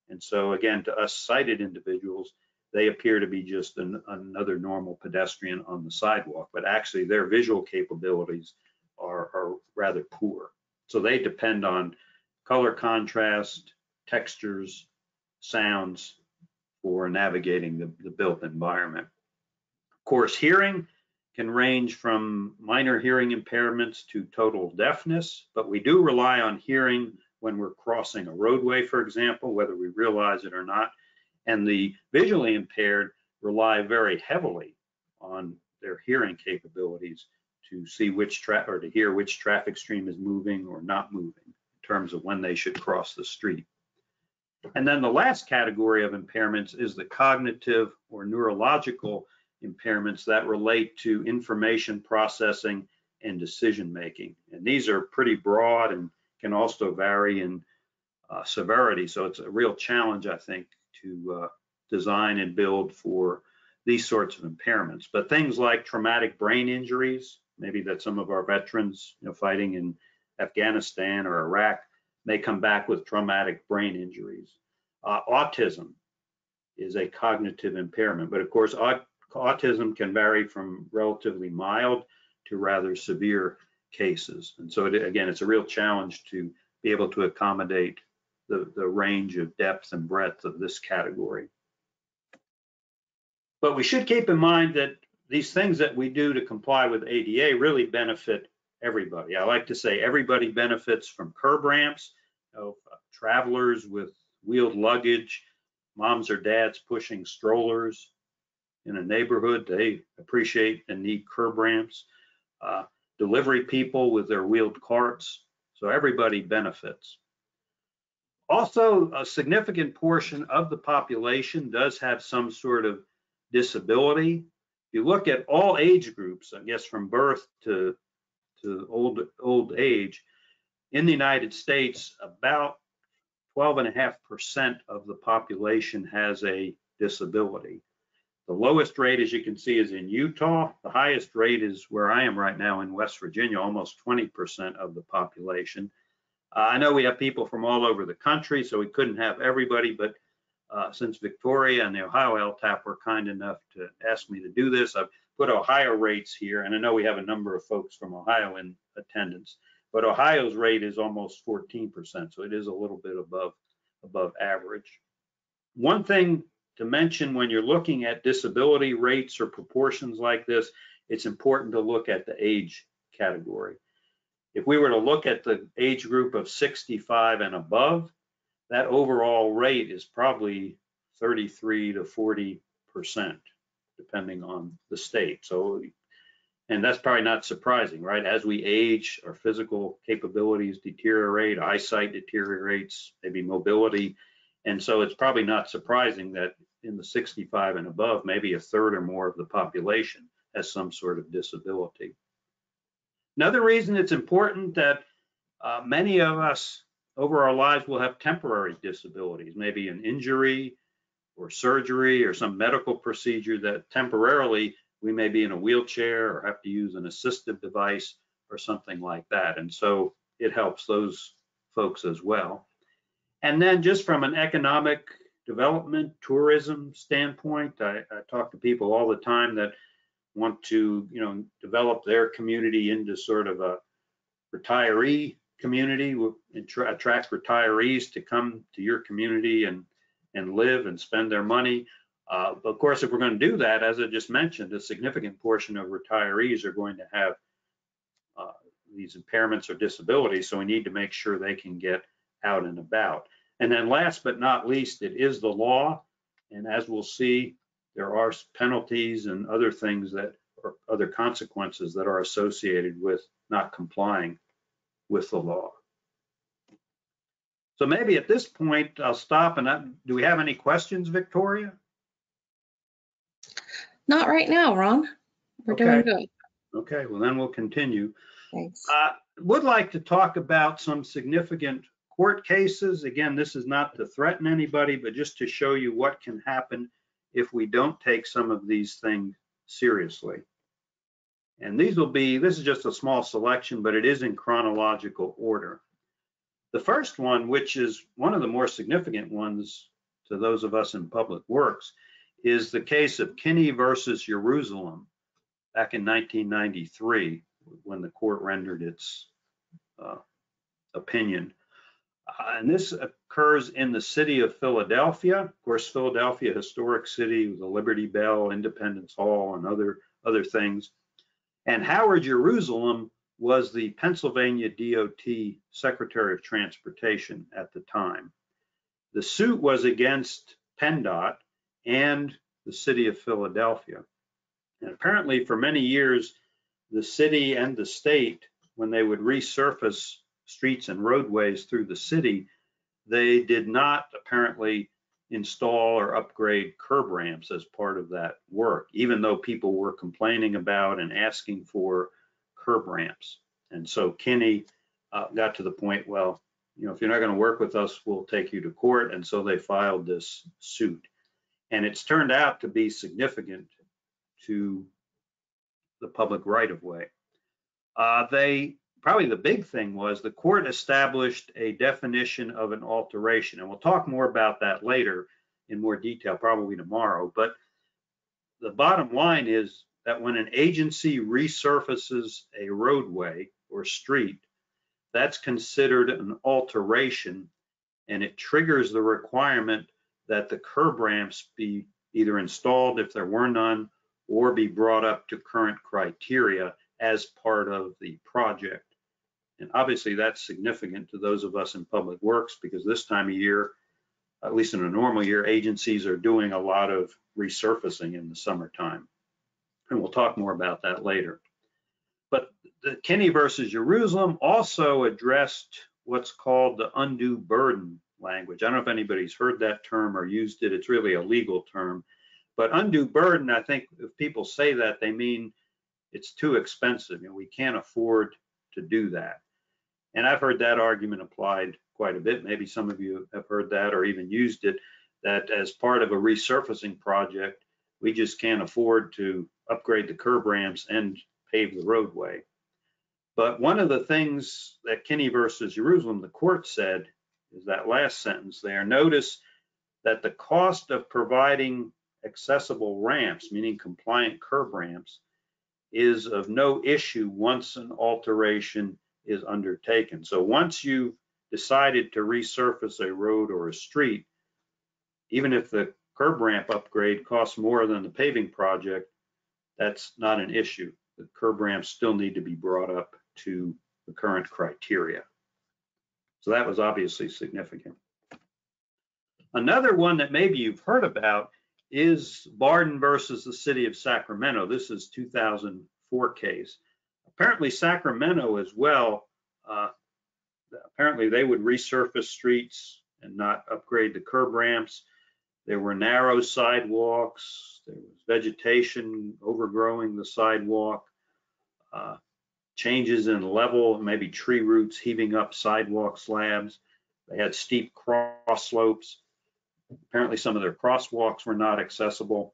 And so again, to us sighted individuals, they appear to be just an, another normal pedestrian on the sidewalk, but actually their visual capabilities are, are rather poor. So they depend on color contrast, textures, sounds for navigating the, the built environment. Of course, hearing can range from minor hearing impairments to total deafness, but we do rely on hearing when we're crossing a roadway, for example, whether we realize it or not. And the visually impaired rely very heavily on their hearing capabilities to see which tra- or to hear which traffic stream is moving or not moving in terms of when they should cross the street. And then the last category of impairments is the cognitive or neurological impairments that relate to information processing and decision making. And these are pretty broad and can also vary in uh, severity. So it's a real challenge, I think, to uh, design and build for these sorts of impairments. But things like traumatic brain injuries, maybe that some of our veterans you know, fighting in Afghanistan or Iraq may come back with traumatic brain injuries. Uh, autism is a cognitive impairment, but of course, autism can vary from relatively mild to rather severe cases. And so it, again, it's a real challenge to be able to accommodate the, the range of depth and breadth of this category. But we should keep in mind that these things that we do to comply with ADA really benefit everybody. I like to say everybody benefits from curb ramps, you know, uh, travelers with wheeled luggage, moms or dads pushing strollers in a neighborhood, they appreciate and need curb ramps. Uh, delivery people with their wheeled carts, so everybody benefits. Also, a significant portion of the population does have some sort of disability. If you look at all age groups, I guess from birth to, to old, old age, in the United States, about 12.5% of the population has a disability. The lowest rate, as you can see, is in Utah. The highest rate is where I am right now in West Virginia, almost 20% of the population. Uh, I know we have people from all over the country, so we couldn't have everybody, but uh, since Victoria and the Ohio LTAP were kind enough to ask me to do this, I've put Ohio rates here, and I know we have a number of folks from Ohio in attendance, but Ohio's rate is almost 14%, so it is a little bit above, above average. One thing to mention when you're looking at disability rates or proportions like this, it's important to look at the age category. If we were to look at the age group of 65 and above, that overall rate is probably 33 to 40 percent, depending on the state. So, and that's probably not surprising, right? As we age, our physical capabilities deteriorate, eyesight deteriorates, maybe mobility. And so it's probably not surprising that in the 65 and above, maybe a third or more of the population has some sort of disability. Another reason it's important that uh, many of us over our lives will have temporary disabilities, maybe an injury or surgery or some medical procedure that temporarily we may be in a wheelchair or have to use an assistive device or something like that. And so it helps those folks as well. And then just from an economic development, tourism standpoint, I, I talk to people all the time that want to, you know, develop their community into sort of a retiree community, attract retirees to come to your community and and live and spend their money. Uh, of course, if we're going to do that, as I just mentioned, a significant portion of retirees are going to have uh, these impairments or disabilities, so we need to make sure they can get out and about. And then last but not least, it is the law. And as we'll see, there are penalties and other things that or other consequences that are associated with not complying with the law. So maybe at this point, I'll stop and I, do we have any questions, Victoria? Not right now, Ron. We're Okay. doing good. Okay, well then we'll continue. Thanks. Uh, Would like to talk about some significant court cases. Again, this is not to threaten anybody, but just to show you what can happen if we don't take some of these things seriously. And these will be, this is just a small selection, but it is in chronological order. The first one, which is one of the more significant ones to those of us in public works, is the case of Kinney versus Yerusalim back in 1993 when the court rendered its uh, opinion. Uh, and this occurs in the city of Philadelphia. Of course, Philadelphia, historic city the Liberty Bell, Independence Hall, and other other things. And Howard Yerusalim was the Pennsylvania DOT Secretary of Transportation at the time. The suit was against PennDOT and the city of Philadelphia. And apparently, for many years, the city and the state, when they would resurface streets and roadways through the city, they did not apparently install or upgrade curb ramps as part of that work, even though people were complaining about and asking for curb ramps. And so Kinney uh, got to the point, well, you know, if you're not going to work with us, we'll take you to court. And so they filed this suit. And it's turned out to be significant to the public right of way. Uh, they probably the big thing was the court established a definition of an alteration. And we'll talk more about that later in more detail, probably tomorrow. But the bottom line is that when an agency resurfaces a roadway or street, that's considered an alteration and it triggers the requirement that the curb ramps be either installed if there were none or be brought up to current criteria as part of the project. And obviously that's significant to those of us in public works because this time of year, at least in a normal year, agencies are doing a lot of resurfacing in the summertime. And we'll talk more about that later. But the Kinney versus Yerusalim also addressed what's called the undue burden language. I don't know if anybody's heard that term or used it. It's really a legal term. But undue burden, I think if people say that, they mean it's too expensive. Know, we can't afford to do that. And I've heard that argument applied quite a bit. Maybe some of you have heard that or even used it, that as part of a resurfacing project, we just can't afford to upgrade the curb ramps and pave the roadway. But one of the things that Kinney versus Yerusalim, the court said, is that last sentence there. Notice that the cost of providing accessible ramps, meaning compliant curb ramps, is of no issue once an alteration is undertaken. So once you've decided to resurface a road or a street, even if the curb ramp upgrade costs more than the paving project, that's not an issue. The curb ramps still need to be brought up to the current criteria. So that was obviously significant. Another one that maybe you've heard about is Barden versus the city of Sacramento. This is 2004 case. Apparently Sacramento as well, uh, apparently they would resurface streets and not upgrade the curb ramps. There were narrow sidewalks. There was vegetation overgrowing the sidewalk. Uh, changes in level, maybe tree roots heaving up sidewalk slabs. They had steep cross slopes. Apparently some of their crosswalks were not accessible.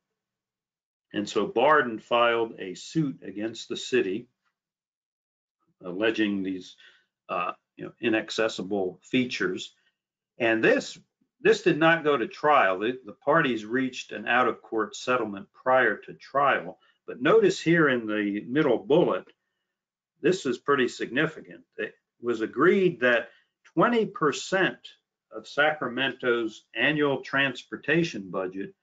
And so Barden filed a suit against the city alleging these uh, you know, inaccessible features. And this this did not go to trial. The, the parties reached an out of court settlement prior to trial. But notice here in the middle bullet, this is pretty significant. It was agreed that 20% of Sacramento's annual transportation budget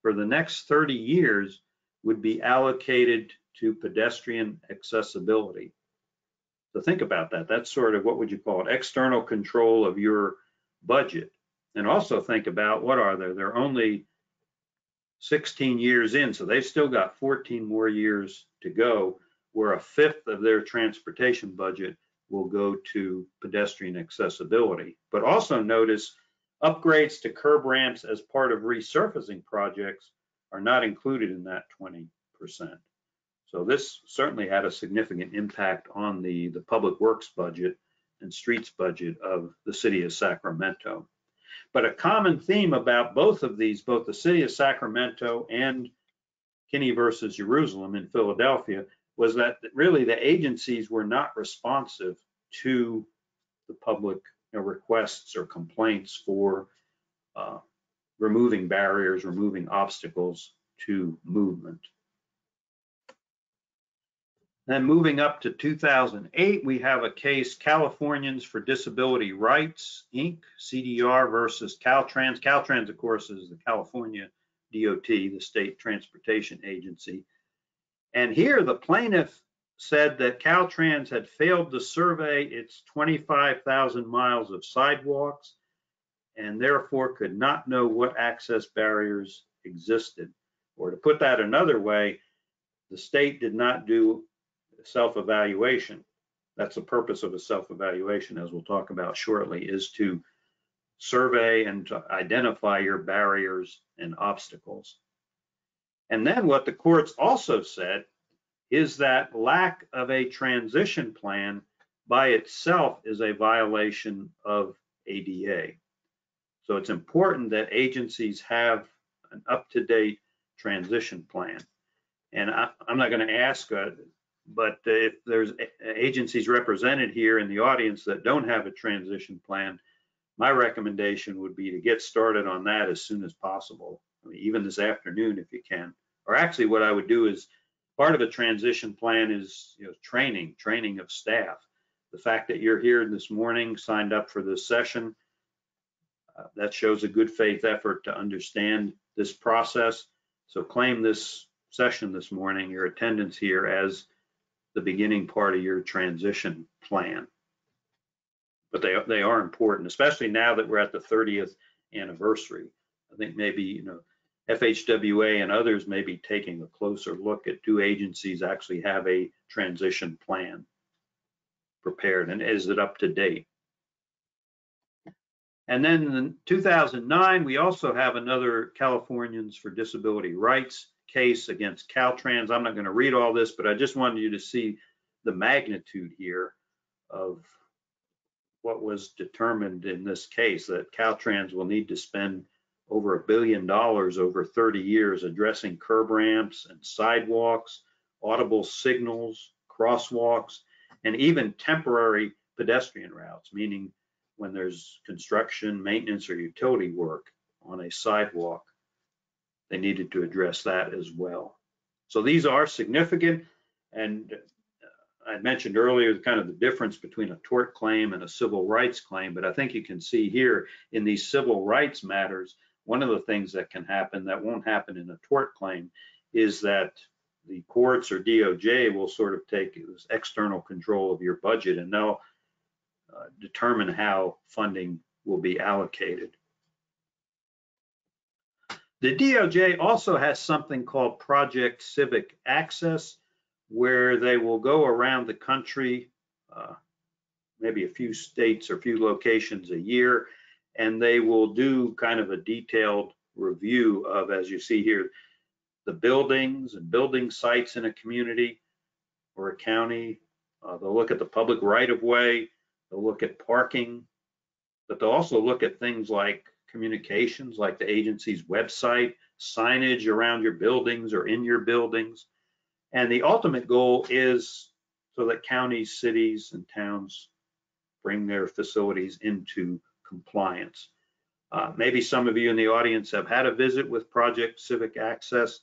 for the next 30 years would be allocated to pedestrian accessibility. So think about that. That's sort of what would you call it? External control of your budget. And also think about what are there? They're only 16 years in, so they've still got 14 more years to go where a fifth of their transportation budget will go to pedestrian accessibility. But also notice upgrades to curb ramps as part of resurfacing projects are not included in that 20%. So this certainly had a significant impact on the, the public works budget and streets budget of the city of Sacramento. But a common theme about both of these, both the city of Sacramento and Kinney versus Yerusalim in Philadelphia, was that really the agencies were not responsive to the public you know, requests or complaints for uh, removing barriers, removing obstacles to movement. Then moving up to 2008, we have a case, Californians for Disability Rights, Inc., CDR versus Caltrans. Caltrans, of course, is the California DOT, the state transportation agency. And here the plaintiff said that Caltrans had failed to survey its 25,000 miles of sidewalks and therefore could not know what access barriers existed. Or to put that another way, the state did not do self-evaluation. That's the purpose of a self-evaluation, as we'll talk about shortly, is to survey and to identify your barriers and obstacles. And then what the courts also said is that lack of a transition plan by itself is a violation of ADA. So it's important that agencies have an up-to-date transition plan. And I, am not going to ask, uh, but if there's agencies represented here in the audience that don't have a transition plan, my recommendation would be to get started on that as soon as possible. I mean, even this afternoon if you can. Or actually what I would do is part of a transition plan is you know, training, training of staff. The fact that you're here this morning, signed up for this session, uh, that shows a good faith effort to understand this process. So claim this session this morning, your attendance here as the beginning part of your transition plan. But they, they are important, especially now that we're at the 30th anniversary. I think maybe, you know, FHWA and others may be taking a closer look at do agencies actually have a transition plan prepared and is it up to date? And then in 2009, we also have another Californians for Disability Rights case against Caltrans. I'm not going to read all this, but I just wanted you to see the magnitude here of what was determined in this case that Caltrans will need to spend over a billion dollars over 30 years addressing curb ramps and sidewalks, audible signals, crosswalks, and even temporary pedestrian routes, meaning when there's construction, maintenance, or utility work on a sidewalk, they needed to address that as well. So these are significant, and uh, I mentioned earlier the kind of the difference between a tort claim and a civil rights claim, but I think you can see here in these civil rights matters, one of the things that can happen that won't happen in a tort claim is that the courts or DOJ will sort of take this external control of your budget and they'll uh, determine how funding will be allocated. The DOJ also has something called Project Civic Access, where they will go around the country, uh, maybe a few states or a few locations a year, and they will do kind of a detailed review of, as you see here, the buildings and building sites in a community or a county. Uh, they'll look at the public right of way, they'll look at parking, but they'll also look at things like communications, like the agency's website, signage around your buildings or in your buildings. And the ultimate goal is so that counties, cities, and towns bring their facilities into compliance. Uh, maybe some of you in the audience have had a visit with Project Civic Access.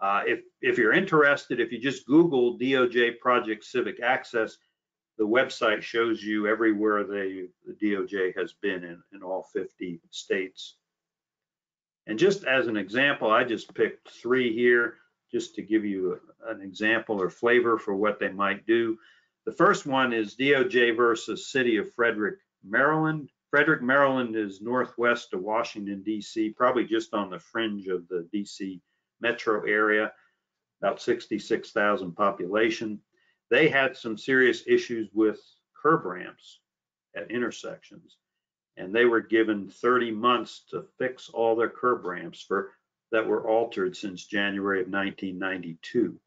Uh, if, if you're interested, if you just Google DOJ Project Civic Access, the website shows you everywhere they, the DOJ has been in, in all 50 states. And just as an example, I just picked three here just to give you an example or flavor for what they might do. The first one is DOJ versus City of Frederick, Maryland. Frederick, Maryland is northwest of Washington, D.C., probably just on the fringe of the D.C. metro area, about 66,000 population. They had some serious issues with curb ramps at intersections, and they were given 30 months to fix all their curb ramps for that were altered since January of 1992.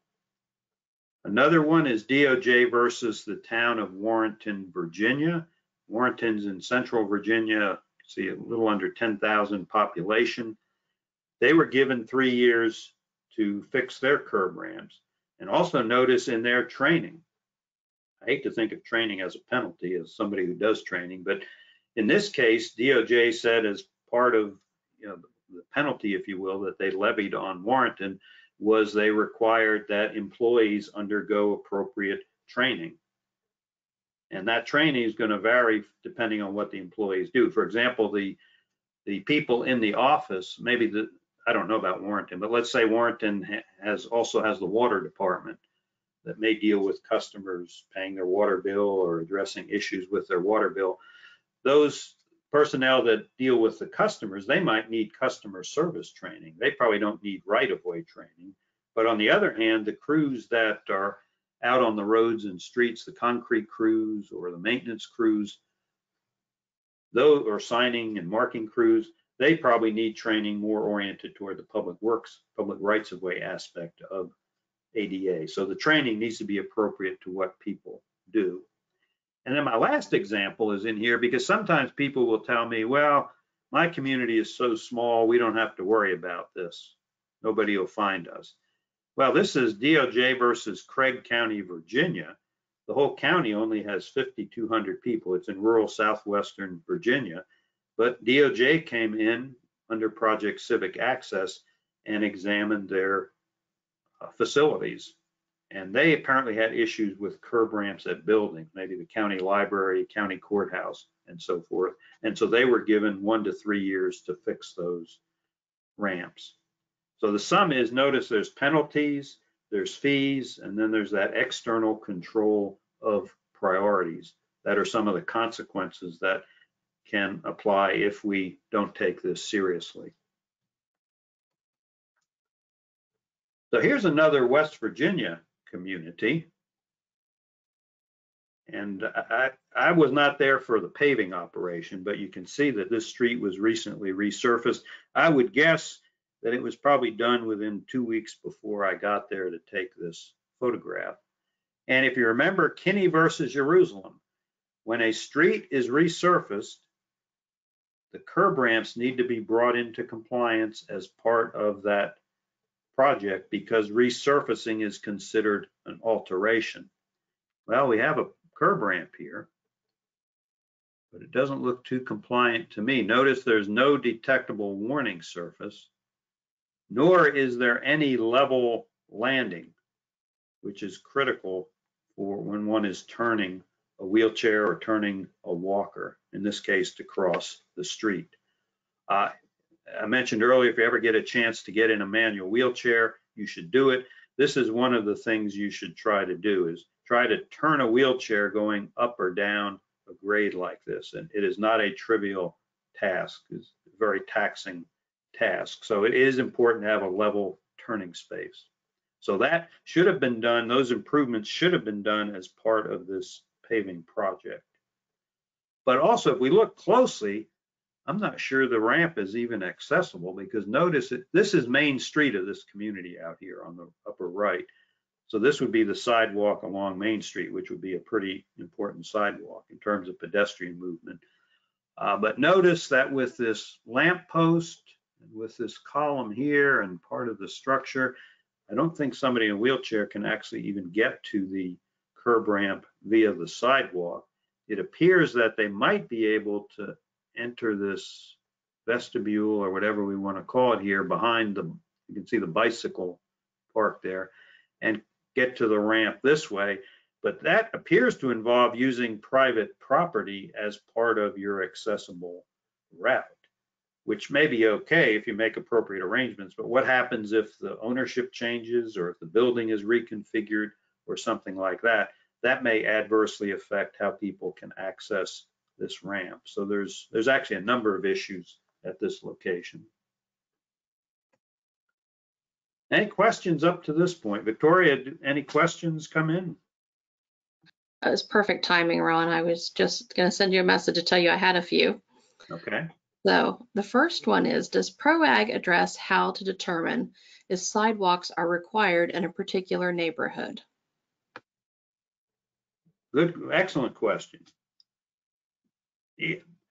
Another one is DOJ versus the town of Warrenton, Virginia. Warrenton's in central Virginia, see a little under 10,000 population. They were given three years to fix their curb ramps. And also notice in their training, I hate to think of training as a penalty as somebody who does training, but in this case, DOJ said as part of you know, the penalty, if you will, that they levied on Warrenton was they required that employees undergo appropriate training. And that training is going to vary depending on what the employees do. For example, the the people in the office, maybe the I don't know about Warrenton, but let's say Warrenton has also has the water department that may deal with customers paying their water bill or addressing issues with their water bill. Those personnel that deal with the customers, they might need customer service training. They probably don't need right-of-way training. But on the other hand, the crews that are out on the roads and streets, the concrete crews or the maintenance crews, those or signing and marking crews, they probably need training more oriented toward the public works, public rights of way aspect of ADA. So the training needs to be appropriate to what people do. And then my last example is in here because sometimes people will tell me, well, my community is so small, we don't have to worry about this. Nobody will find us. Well, this is DOJ versus Craig County, Virginia. The whole county only has 5,200 people. It's in rural southwestern Virginia. But DOJ came in under Project Civic Access and examined their uh, facilities. And they apparently had issues with curb ramps at buildings, maybe the county library, county courthouse, and so forth. And so they were given one to three years to fix those ramps. So the sum is, notice there's penalties, there's fees, and then there's that external control of priorities. That are some of the consequences that can apply if we don't take this seriously. So here's another West Virginia community. And I, I was not there for the paving operation, but you can see that this street was recently resurfaced. I would guess that it was probably done within two weeks before I got there to take this photograph. And if you remember Kinney versus Yerusalim, when a street is resurfaced, the curb ramps need to be brought into compliance as part of that project because resurfacing is considered an alteration. Well, we have a curb ramp here, but it doesn't look too compliant to me. Notice there's no detectable warning surface, nor is there any level landing, which is critical for when one is turning a wheelchair or turning a walker, in this case to cross the street. Uh, I mentioned earlier, if you ever get a chance to get in a manual wheelchair, you should do it. This is one of the things you should try to do is try to turn a wheelchair going up or down a grade like this. And it is not a trivial task, it's a very taxing task. So it is important to have a level turning space. So that should have been done, those improvements should have been done as part of this paving project. But also, if we look closely, I'm not sure the ramp is even accessible because notice that this is Main Street of this community out here on the upper right. So this would be the sidewalk along Main Street, which would be a pretty important sidewalk in terms of pedestrian movement. Uh, but notice that with this lamp post, with this column here and part of the structure, I don't think somebody in a wheelchair can actually even get to the curb ramp via the sidewalk. It appears that they might be able to enter this vestibule or whatever we want to call it here behind the, you can see the bicycle park there and get to the ramp this way. But that appears to involve using private property as part of your accessible route, which may be okay if you make appropriate arrangements. But what happens if the ownership changes or if the building is reconfigured or something like that? That may adversely affect how people can access this ramp. So there's there's actually a number of issues at this location. Any questions up to this point? Victoria, any questions come in? That was perfect timing, Ron. I was just going to send you a message to tell you I had a few. Okay. So the first one is, does PROWAG address how to determine if sidewalks are required in a particular neighborhood? Good, excellent question.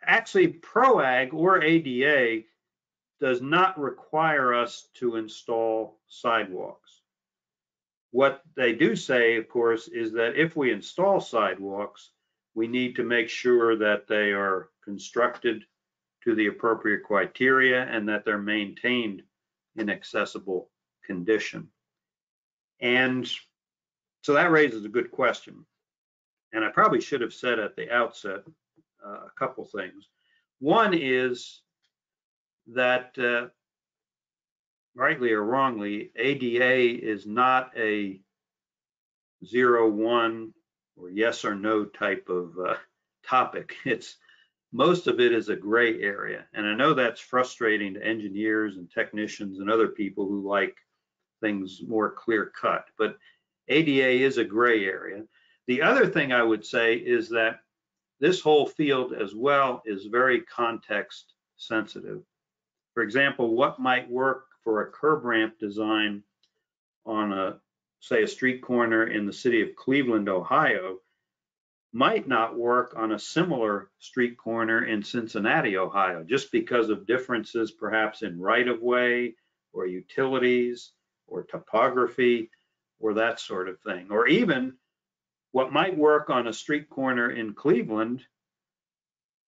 Actually, PROWAG or ADA does not require us to install sidewalks. What they do say, of course, is that if we install sidewalks, we need to make sure that they are constructed to the appropriate criteria and that they're maintained in accessible condition. And so that raises a good question. And I probably should have said at the outset uh, a couple things. One is that, uh, rightly or wrongly, ADA is not a zero one or yes or no type of uh, topic. It's most of it is a gray area. And I know that's frustrating to engineers and technicians and other people who like things more clear cut, but ADA is a gray area. The other thing I would say is that this whole field as well is very context sensitive. For example, what might work for a curb ramp design on a, say, a street corner in the city of Cleveland, Ohio, might not work on a similar street corner in Cincinnati, Ohio, just because of differences perhaps in right of way or utilities or topography or that sort of thing. Or even what might work on a street corner in Cleveland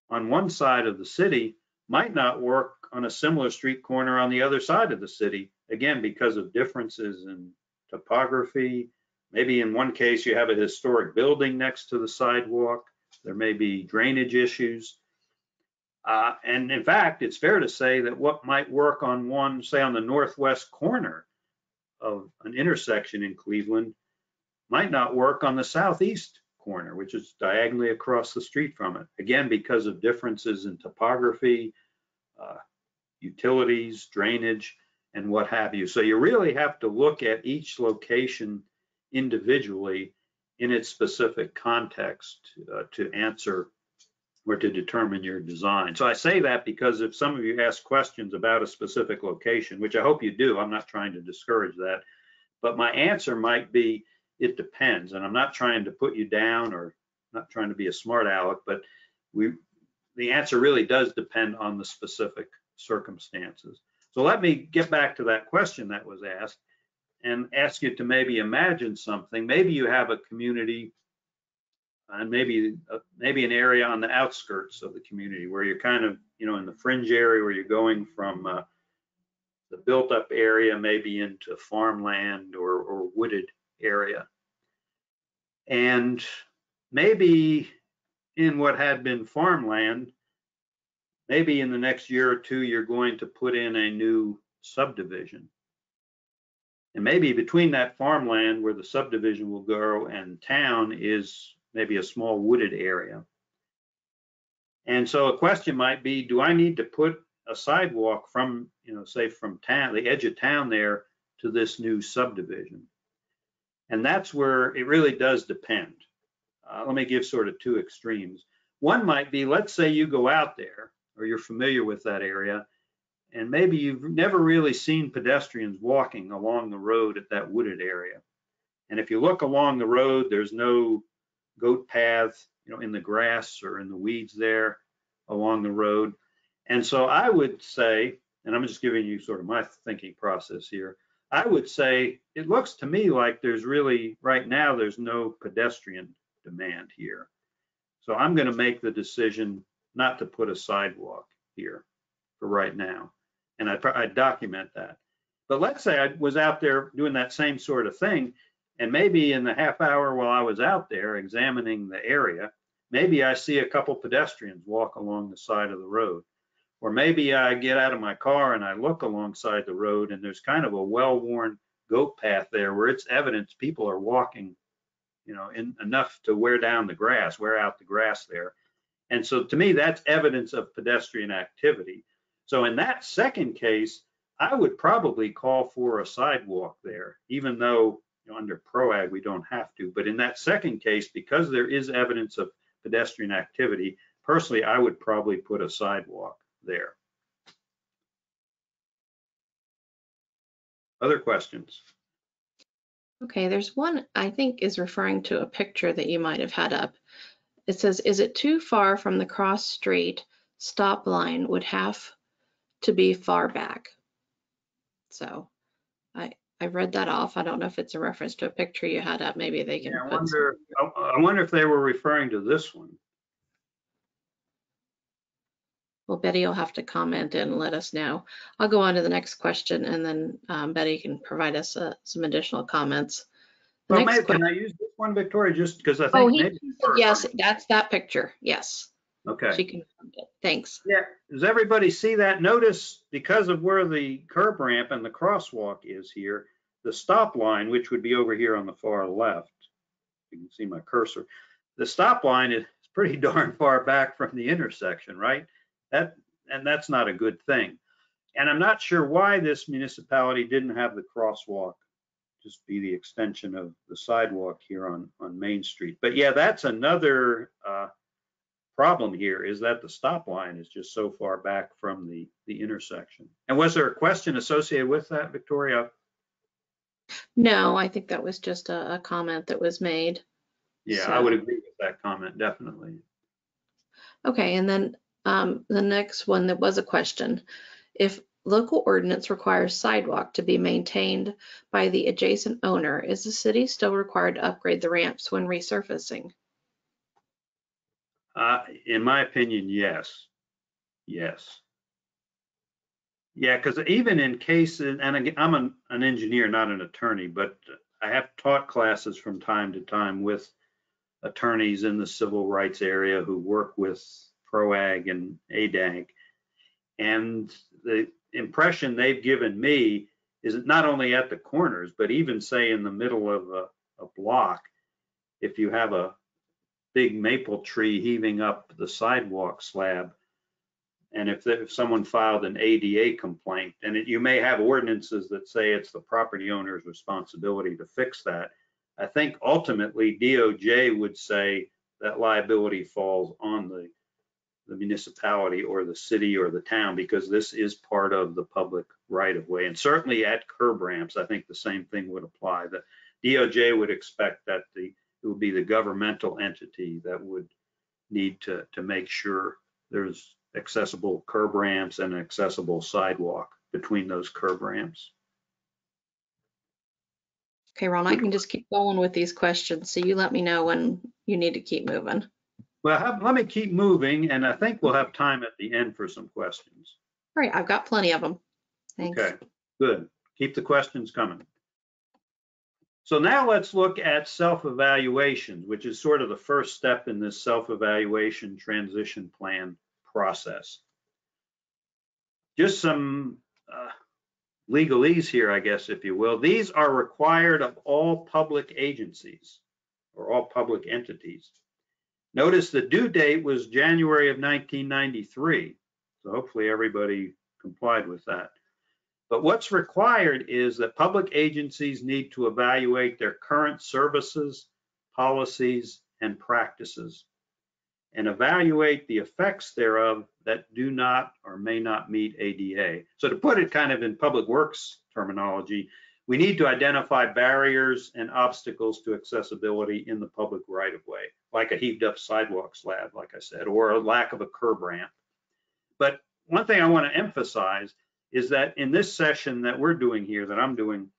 on one side of the city might not work on a similar street corner on the other side of the city, again, because of differences in topography, maybe in one case you have a historic building next to the sidewalk. There may be drainage issues. Uh, and in fact, it's fair to say that what might work on one, say on the northwest corner of an intersection in Cleveland, might not work on the southeast corner, which is diagonally across the street from it. Again, because of differences in topography, uh, utilities, drainage, and what have you. So you really have to look at each location individually in its specific context uh, to answer or to determine your design. So I say that because if some of you ask questions about a specific location, which I hope you do, I'm not trying to discourage that, but my answer might be, it depends. And I'm not trying to put you down or not trying to be a smart aleck, but we, the answer really does depend on the specific circumstances. So let me get back to that question that was asked and ask you to maybe imagine something. Maybe you have a community and maybe uh, maybe an area on the outskirts of the community where you're kind of you know in the fringe area where you're going from uh, the built up area maybe into farmland or, or wooded area and maybe in what had been farmland maybe in the next year or two you're going to put in a new subdivision and maybe between that farmland where the subdivision will go and town is maybe a small wooded area. And so a question might be, do I need to put a sidewalk from, you know, say from town, the edge of town there to this new subdivision? And that's where it really does depend. Uh, let me give sort of two extremes. One might be, let's say you go out there or you're familiar with that area and maybe you've never really seen pedestrians walking along the road at that wooded area. And if you look along the road, there's no goat path, you know, in the grass or in the weeds there along the road. And so I would say, and I'm just giving you sort of my thinking process here. I would say it looks to me like there's really right now there's no pedestrian demand here. So I'm going to make the decision not to put a sidewalk here for right now. And I, I document that. But let's say I was out there doing that same sort of thing and maybe in the half hour while I was out there examining the area, maybe I see a couple pedestrians walk along the side of the road. Or maybe I get out of my car and I look alongside the road and there's kind of a well-worn goat path there where it's evidence people are walking, you know, in, enough to wear down the grass, wear out the grass there. And so to me, that's evidence of pedestrian activity. So in that second case, I would probably call for a sidewalk there, even though you know, under PROWAG, we don't have to. But in that second case, because there is evidence of pedestrian activity, personally, I would probably put a sidewalk there. Other questions? Okay, there's one I think is referring to a picture that you might have had up. It says, is it too far from the cross street stop line would have to be far back? So I, I read that off. I don't know if it's a reference to a picture you had up. Maybe they can Yeah, I some- wonder, I I wonder if they were referring to this one. Well, Betty will have to comment and let us know. I'll go on to the next question and then um, Betty can provide us uh, some additional comments. The Well, can I use this one, Victoria, just because I Oh, think he, maybe. yes, that's that picture. Yes, Okay. she it. Thanks. Yeah, does everybody see that? Notice because of where the curb ramp and the crosswalk is here, the stop line, which would be over here on the far left, you can see my cursor, the stop line is pretty darn far back from the intersection, right? That, and that's not a good thing. And I'm not sure why this municipality didn't have the crosswalk just be the extension of the sidewalk here on, on Main Street. But yeah, that's another, uh, problem here is that the stop line is just so far back from the, the intersection. And was there a question associated with that, Victoria? No, I think that was just a, a comment that was made. Yeah, I would agree with that comment, definitely. Okay, and then um, the next one that was a question. If local ordinance requires sidewalk to be maintained by the adjacent owner, is the city still required to upgrade the ramps when resurfacing? Uh, in my opinion, yes. Yes. Yeah, because even in cases, and again, I'm an, an engineer, not an attorney, but I have taught classes from time to time with attorneys in the civil rights area who work with PROWAG and ADAAG. And the impression they've given me is not only at the corners, but even say in the middle of a, a block, if you have a big maple tree heaving up the sidewalk slab, and if, if someone filed an ADA complaint, and it, you may have ordinances that say it's the property owner's responsibility to fix that. I think ultimately DOJ would say that liability falls on the, the municipality or the city or the town because this is part of the public right of way. And certainly at curb ramps, I think the same thing would apply. The DOJ would expect that the, it would be the governmental entity that would need to, to make sure there's accessible curb ramps and accessible sidewalk between those curb ramps. Okay, Ron, I can just keep going with these questions. So you let me know when you need to keep moving. Well, have- let me keep moving, and I think we'll have time at the end for some questions. All right, I've got plenty of them. Thanks. Okay, good. Keep the questions coming. So now let's look at self-evaluations, which is sort of the first step in this self-evaluation transition plan process. Just some uh, legalese here, I guess, if you will. These are required of all public agencies or all public entities. Notice the due date was January of 1993. So hopefully everybody complied with that. But what's required is that public agencies need to evaluate their current services, policies, and practices and evaluate the effects thereof that do not or may not meet ADA. So to put it kind of in public works terminology, we need to identify barriers and obstacles to accessibility in the public right of way, like a heaved up sidewalk slab, like I said, or a lack of a curb ramp. But one thing I want to emphasize is that in this session that we're doing here, that I'm doing,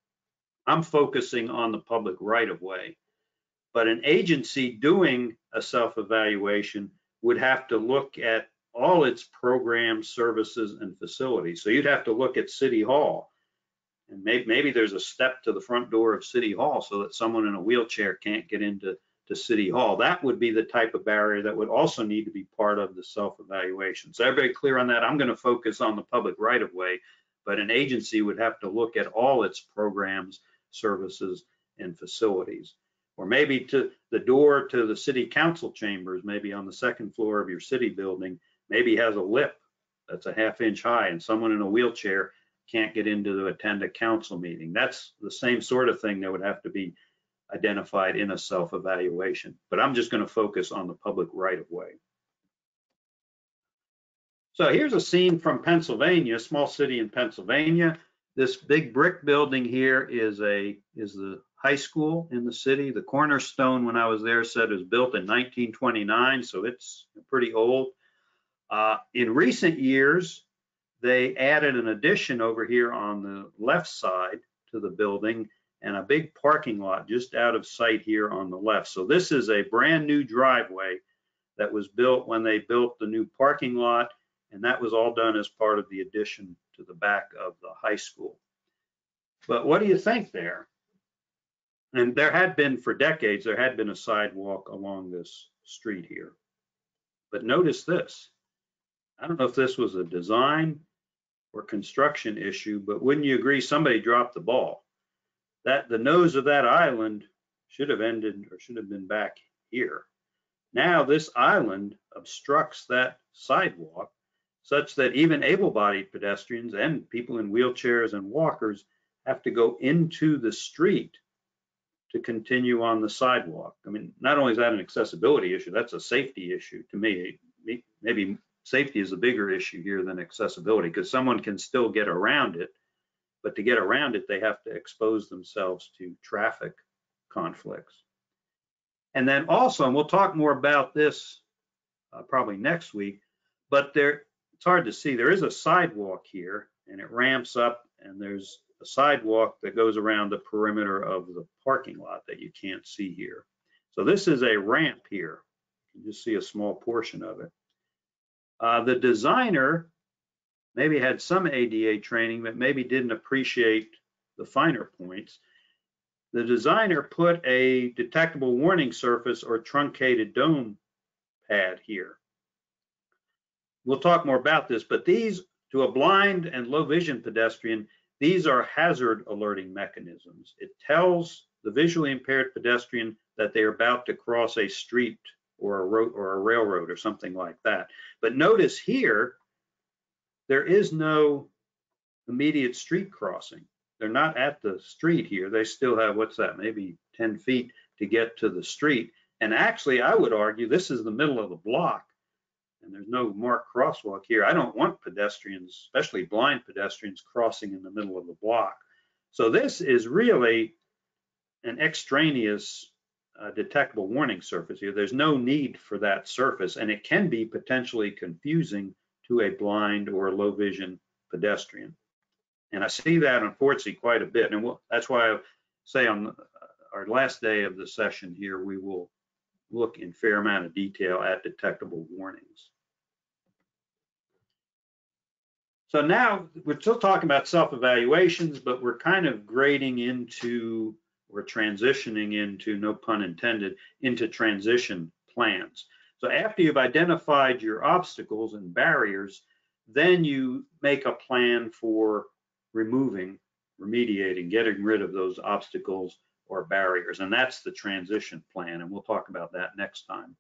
I'm focusing on the public right of way. But an agency doing a self-evaluation would have to look at all its programs, services, and facilities. So you'd have to look at City Hall. And maybe, maybe there's a step to the front door of City Hall so that someone in a wheelchair can't get into to City Hall. That would be the type of barrier that would also need to be part of the self-evaluation. So everybody clear on that? I'm going to focus on the public right of way, but an agency would have to look at all its programs, services, and facilities. Or maybe to the door to the city council chambers, maybe on the second floor of your city building, maybe has a lip that's a half inch high and someone in a wheelchair can't get into to attend a council meeting. That's the same sort of thing that would have to be identified in a self-evaluation. But I'm just going to focus on the public right of way. So here's a scene from Pennsylvania, a small city in Pennsylvania. This big brick building here is a is the high school in the city. The cornerstone when I was there said it was built in 1929, so it's pretty old. Uh, in recent years, they added an addition over here on the left side to the building and a big parking lot just out of sight here on the left. So this is a brand new driveway that was built when they built the new parking lot, and that was all done as part of the addition to the back of the high school. But what do you think there? And there had been for decades, there had been a sidewalk along this street here. But notice this. I don't know if this was a design or construction issue, but wouldn't you agree somebody dropped the ball? that the nose of that island should have ended or should have been back here. Now this island obstructs that sidewalk such that even able-bodied pedestrians and people in wheelchairs and walkers have to go into the street to continue on the sidewalk. I mean, not only is that an accessibility issue, that's a safety issue to me. Maybe safety is a bigger issue here than accessibility because someone can still get around it but to get around it, they have to expose themselves to traffic conflicts. And then also, and we'll talk more about this uh, probably next week, but there, it's hard to see. There is a sidewalk here and it ramps up and there's a sidewalk that goes around the perimeter of the parking lot that you can't see here. So this is a ramp here. You just see a small portion of it. Uh, the designer maybe had some ADA training, but maybe didn't appreciate the finer points. the designer put a detectable warning surface or truncated dome pad here. We'll talk more about this, but these, to a blind and low vision pedestrian, these are hazard alerting mechanisms. It tells the visually impaired pedestrian that they are about to cross a street or a road or a railroad or something like that. But notice here, there is no immediate street crossing. They're not at the street here. They still have, what's that, maybe 10 feet to get to the street. And actually, I would argue this is the middle of the block and there's no marked crosswalk here. I don't want pedestrians, especially blind pedestrians, crossing in the middle of the block. So this is really an extraneous uh, detectable warning surface here. There's no need for that surface, and it can be potentially confusing to a blind or low vision pedestrian. And I see that unfortunately quite a bit. And we'll, that's why I say on our last day of the session here, we will look in fair amount of detail at detectable warnings. So now we're still talking about self-evaluations, but we're kind of grading into or transitioning into, no pun intended, into transition plans. So after you've identified your obstacles and barriers, then you make a plan for removing, remediating, getting rid of those obstacles or barriers. And that's the transition plan. And we'll talk about that next time.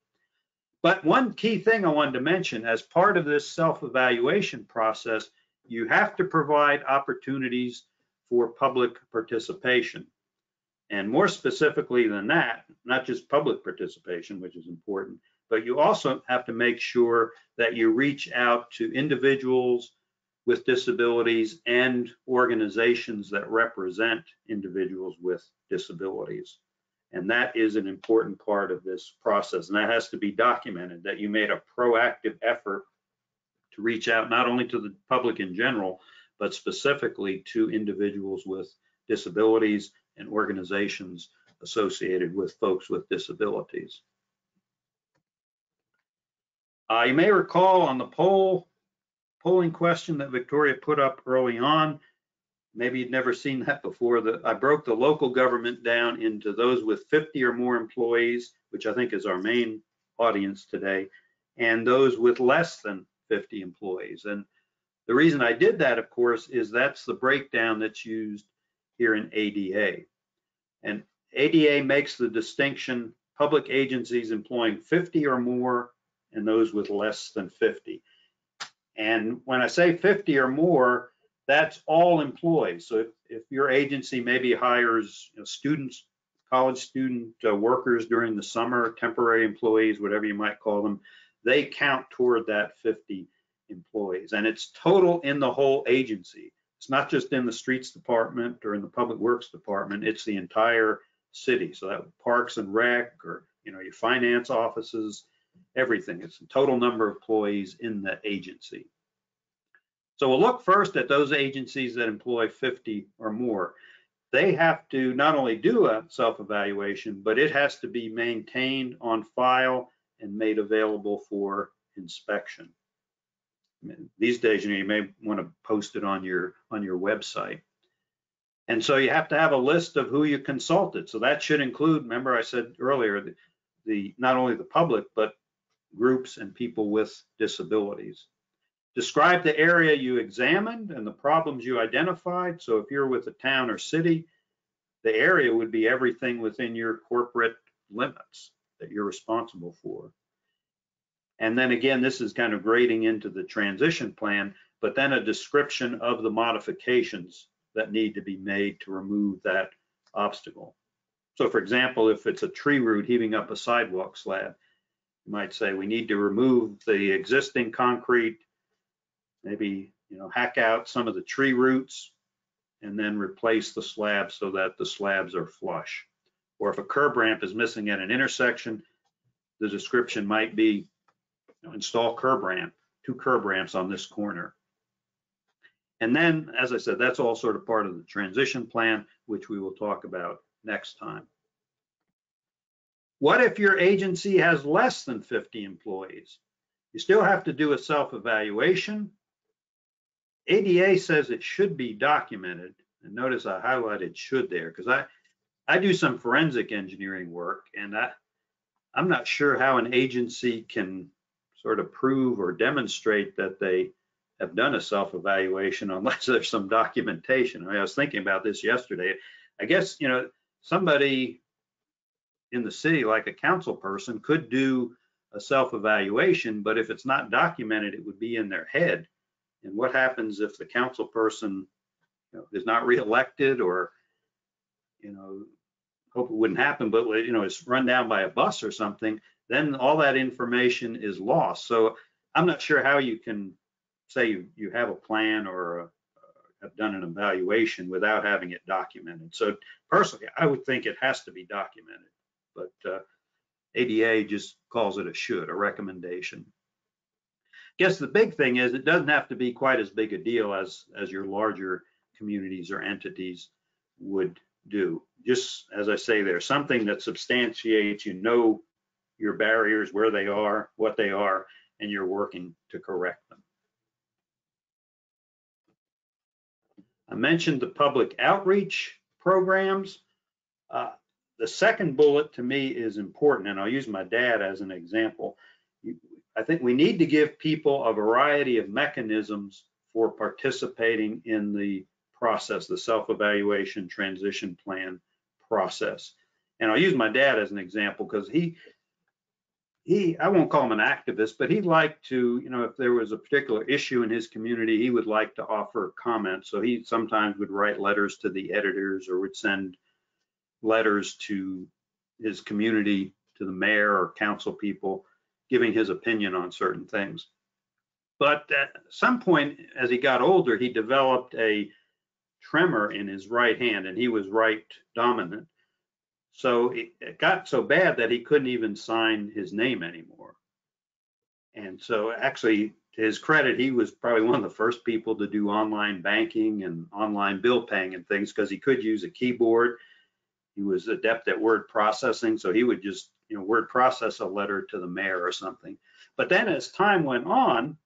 But one key thing I wanted to mention as part of this self-evaluation process you have to provide opportunities for public participation. And more specifically than that, not just public participation, which is important, but you also have to make sure that you reach out to individuals with disabilities and organizations that represent individuals with disabilities. And that is an important part of this process. And that has to be documented that you made a proactive effort to reach out not only to the public in general, but specifically to individuals with disabilities and organizations associated with folks with disabilities. Uh, you may recall on the poll polling question that Victoria put up early on, maybe you'd never seen that before, that I broke the local government down into those with 50 or more employees, which I think is our main audience today, and those with less than 50 employees. And the reason I did that, of course, is that's the breakdown that's used here in ADA. And ADA makes the distinction public agencies employing 50 or more and those with less than 50. And when I say 50 or more, that's all employees. So if, if your agency maybe hires you know, students, college student uh, workers during the summer, temporary employees, whatever you might call them, they count toward that 50 employees. And it's total in the whole agency. It's not just in the streets department or in the public works department, it's the entire city. So that parks and rec or you know your finance offices, everything. It's the total number of employees in the agency. So we'll look first at those agencies that employ 50 or more. They have to not only do a self-evaluation, but it has to be maintained on file and made available for inspection. These days, you know, you may want to post it on your on your website. And so you have to have a list of who you consulted. So that should include, remember I said earlier, the, the not only the public, but groups and people with disabilities. Describe the area you examined and the problems you identified. So if you're with a town or city, the area would be everything within your corporate limits that you're responsible for. And then again, this is kind of grading into the transition plan, but then a description of the modifications that need to be made to remove that obstacle. So for example, if it's a tree root heaving up a sidewalk slab, you might say we need to remove the existing concrete, maybe you know hack out some of the tree roots and then replace the slab so that the slabs are flush. Or if a curb ramp is missing at an intersection, the description might be install curb ramp, two curb ramps on this corner. And then, as I said, that's all sort of part of the transition plan, which we will talk about next time. What if your agency has less than 50 employees? You still have to do a self-evaluation. ADA says it should be documented. And notice I highlighted should there because I, I do some forensic engineering work and I, I'm not sure how an agency can sort of prove or demonstrate that they have done a self-evaluation unless there's some documentation. I, mean, I was thinking about this yesterday. I guess, you know, somebody in the city, like a council person, could do a self-evaluation, but if it's not documented, it would be in their head. And what happens if the council person you know, is not reelected or, you know, hope it wouldn't happen, but you know, is run down by a bus or something, then all that information is lost. So I'm not sure how you can say you, you have a plan or a, have done an evaluation without having it documented. So personally, I would think it has to be documented, but uh, ADA just calls it a should, a recommendation. I Guess the big thing is it doesn't have to be quite as big a deal as as your larger communities or entities would do. Just as I say there, something that substantiates, you know your barriers, where they are, what they are, and you're working to correct them. I mentioned the public outreach programs. Uh, the second bullet to me is important, and I'll use my dad as an example. I think we need to give people a variety of mechanisms for participating in the process, the self-evaluation transition plan process. And I'll use my dad as an example because he, he, I won't call him an activist, but he'd like to, you know, if there was a particular issue in his community, he would like to offer comments. So he sometimes would write letters to the editors or would send letters to his community, to the mayor or council people, giving his opinion on certain things. But at some point, as he got older, he developed a tremor in his right hand and he was right dominant. So it got so bad that he couldn't even sign his name anymore. And so actually, to his credit, he was probably one of the first people to do online banking and online bill paying and things because he could use a keyboard. He was adept at word processing, so he would just, you know, word process a letter to the mayor or something. But then as time went on,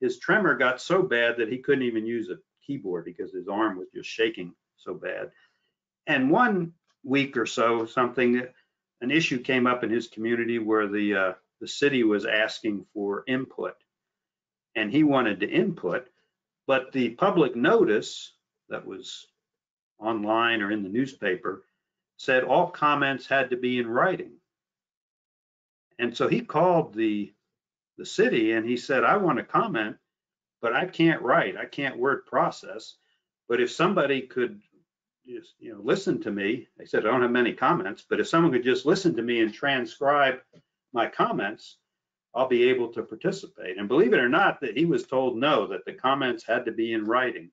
his tremor got so bad that he couldn't even use a keyboard because his arm was just shaking so bad. And one week or so, something, an issue came up in his community where the uh, the city was asking for input, and he wanted to input, but the public notice that was online or in the newspaper said all comments had to be in writing. And so he called the the city and he said, I want to comment, but I can't write. I can't word process. But if somebody could just, you know, listen to me, I said, I don't have many comments, but if someone could just listen to me and transcribe my comments, I'll be able to participate. And believe it or not, that he was told no, that the comments had to be in writing.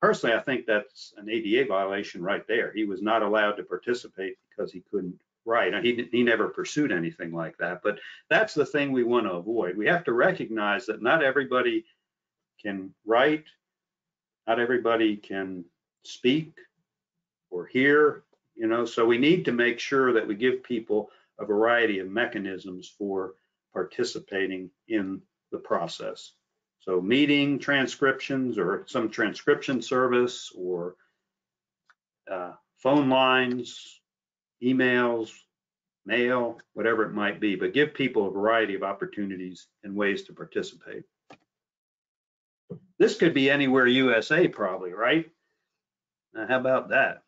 Personally, I think that's an ADA violation right there. He was not allowed to participate because he couldn't write. He, he never pursued anything like that. But that's the thing we want to avoid. We have to recognize that not everybody can write. Not everybody can speak or hear, you know, so we need to make sure that we give people a variety of mechanisms for participating in the process. So meeting transcriptions or some transcription service or uh, phone lines, emails, mail, whatever it might be, but give people a variety of opportunities and ways to participate. This could be anywhere USA probably, right? Now, how about that?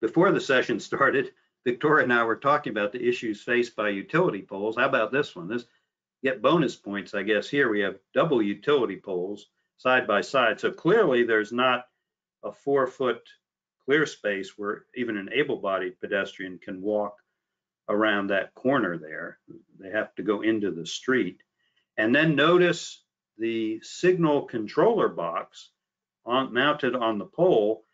Before the session started, Victoria and I were talking about the issues faced by utility poles. How about this one? This get bonus points, I guess. Here we have double utility poles side by side. So clearly there's not a four foot clear space where even an able-bodied pedestrian can walk around that corner there. They have to go into the street. And then notice the signal controller box on, mounted on the pole.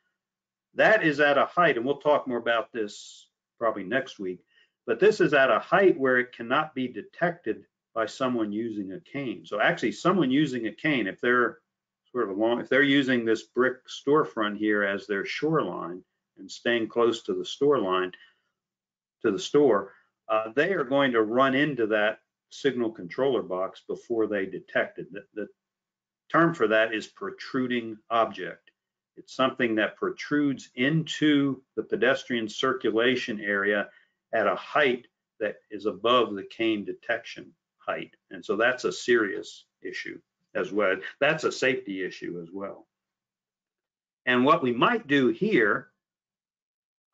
That is at a height, and we'll talk more about this probably next week, but this is at a height where it cannot be detected by someone using a cane. So actually someone using a cane, if they're sort of along, if they're using this brick storefront here as their shoreline and staying close to the store line, to the store, uh, they are going to run into that signal controller box before they detect it. The, the term for that is protruding object. It's something that protrudes into the pedestrian circulation area at a height that is above the cane detection height. And so that's a serious issue as well. That's a safety issue as well. And what we might do here,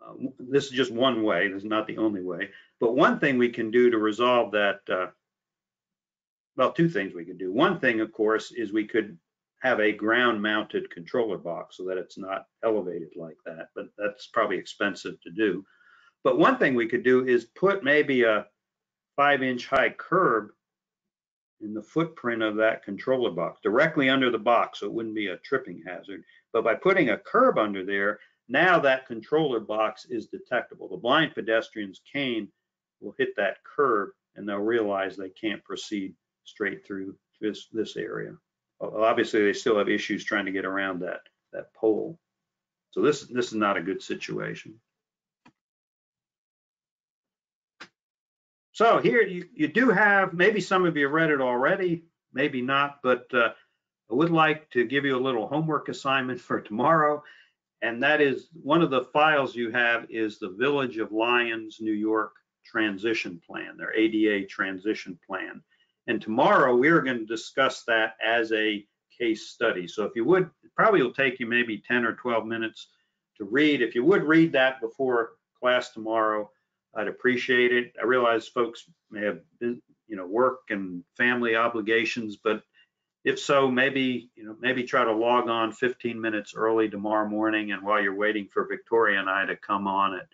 uh, this is just one way, this is not the only way, but one thing we can do to resolve that, uh, well, two things we could do. One thing, of course, is we could have a ground mounted controller box so that it's not elevated like that, but that's probably expensive to do. But one thing we could do is put maybe a five inch high curb in the footprint of that controller box, directly under the box, so it wouldn't be a tripping hazard. But by putting a curb under there, now that controller box is detectable. The blind pedestrian's cane will hit that curb and they'll realize they can't proceed straight through this, this area. Obviously, they still have issues trying to get around that, that pole. So this, this is not a good situation. So here you, you do have, maybe some of you read it already, maybe not, but uh, I would like to give you a little homework assignment for tomorrow. And that is one of the files you have is the Village of Lyons, New York transition plan, their ADA transition plan. And tomorrow we are going to discuss that as a case study. So if you would, probably will take you maybe 10 or 12 minutes to read. If you would read that before class tomorrow, I'd appreciate it. I realize folks may have, you know, work and family obligations, but if so, maybe, you know, maybe try to log on 15 minutes early tomorrow morning. And while you're waiting for Victoria and I to come on at,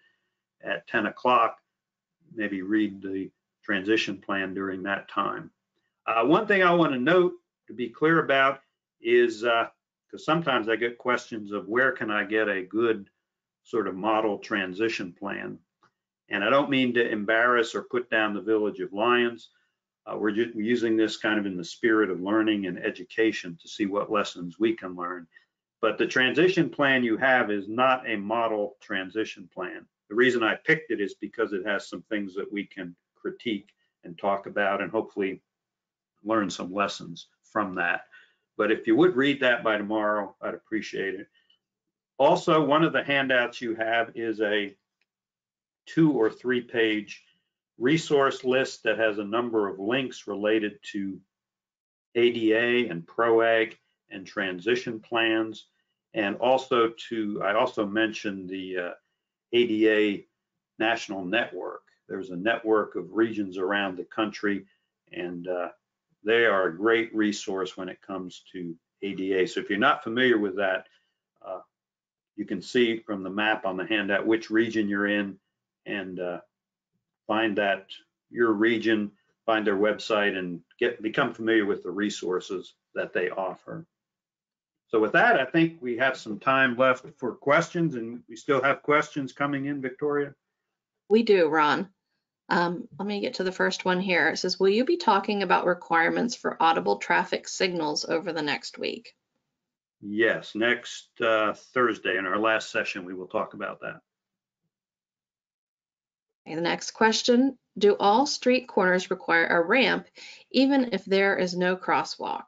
at 10 o'clock, maybe read the transition plan during that time. Uh, one thing I want to note to be clear about is because uh, sometimes I get questions of where can I get a good sort of model transition plan. And I don't mean to embarrass or put down the Village of Lyons. Uh, we're, we're using this kind of in the spirit of learning and education to see what lessons we can learn. But the transition plan you have is not a model transition plan. The reason I picked it is because it has some things that we can critique and talk about and hopefully learn some lessons from that. But if you would read that by tomorrow, I'd appreciate it. Also, one of the handouts you have is a two or three page resource list that has a number of links related to ADA and PROWAG and transition plans. And also to, I also mentioned the uh, ADA National Network. There's a network of regions around the country, and uh, they are a great resource when it comes to ADA. So if you're not familiar with that, uh, you can see from the map on the handout which region you're in and uh, find that your region, find their website and get become familiar with the resources that they offer. So with that, I think we have some time left for questions and we still have questions coming in, Victoria. We do, Ron. Um, let me get to the first one here. It says, will you be talking about requirements for audible traffic signals over the next week? Yes, next uh, Thursday in our last session, we will talk about that. Okay, the next question, do all street corners require a ramp even if there is no crosswalk?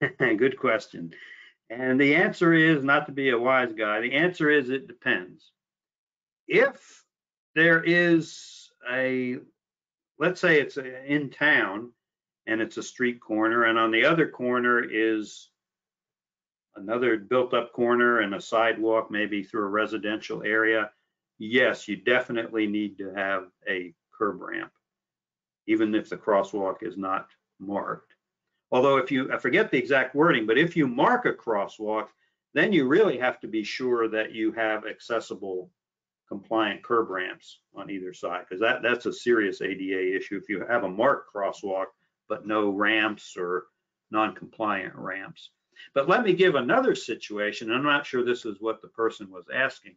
Good question. And the answer is not to be a wise guy. The answer is it depends. If there is a, let's say it's in town and it's a street corner, and on the other corner is another built up corner and a sidewalk, maybe through a residential area, yes, you definitely need to have a curb ramp, even if the crosswalk is not marked. Although if you, I forget the exact wording, but if you mark a crosswalk, then you really have to be sure that you have accessible compliant curb ramps on either side, because that, that's a serious ADA issue. If you have a marked crosswalk, but no ramps or non-compliant ramps. But let me give another situation. I'm not sure this is what the person was asking.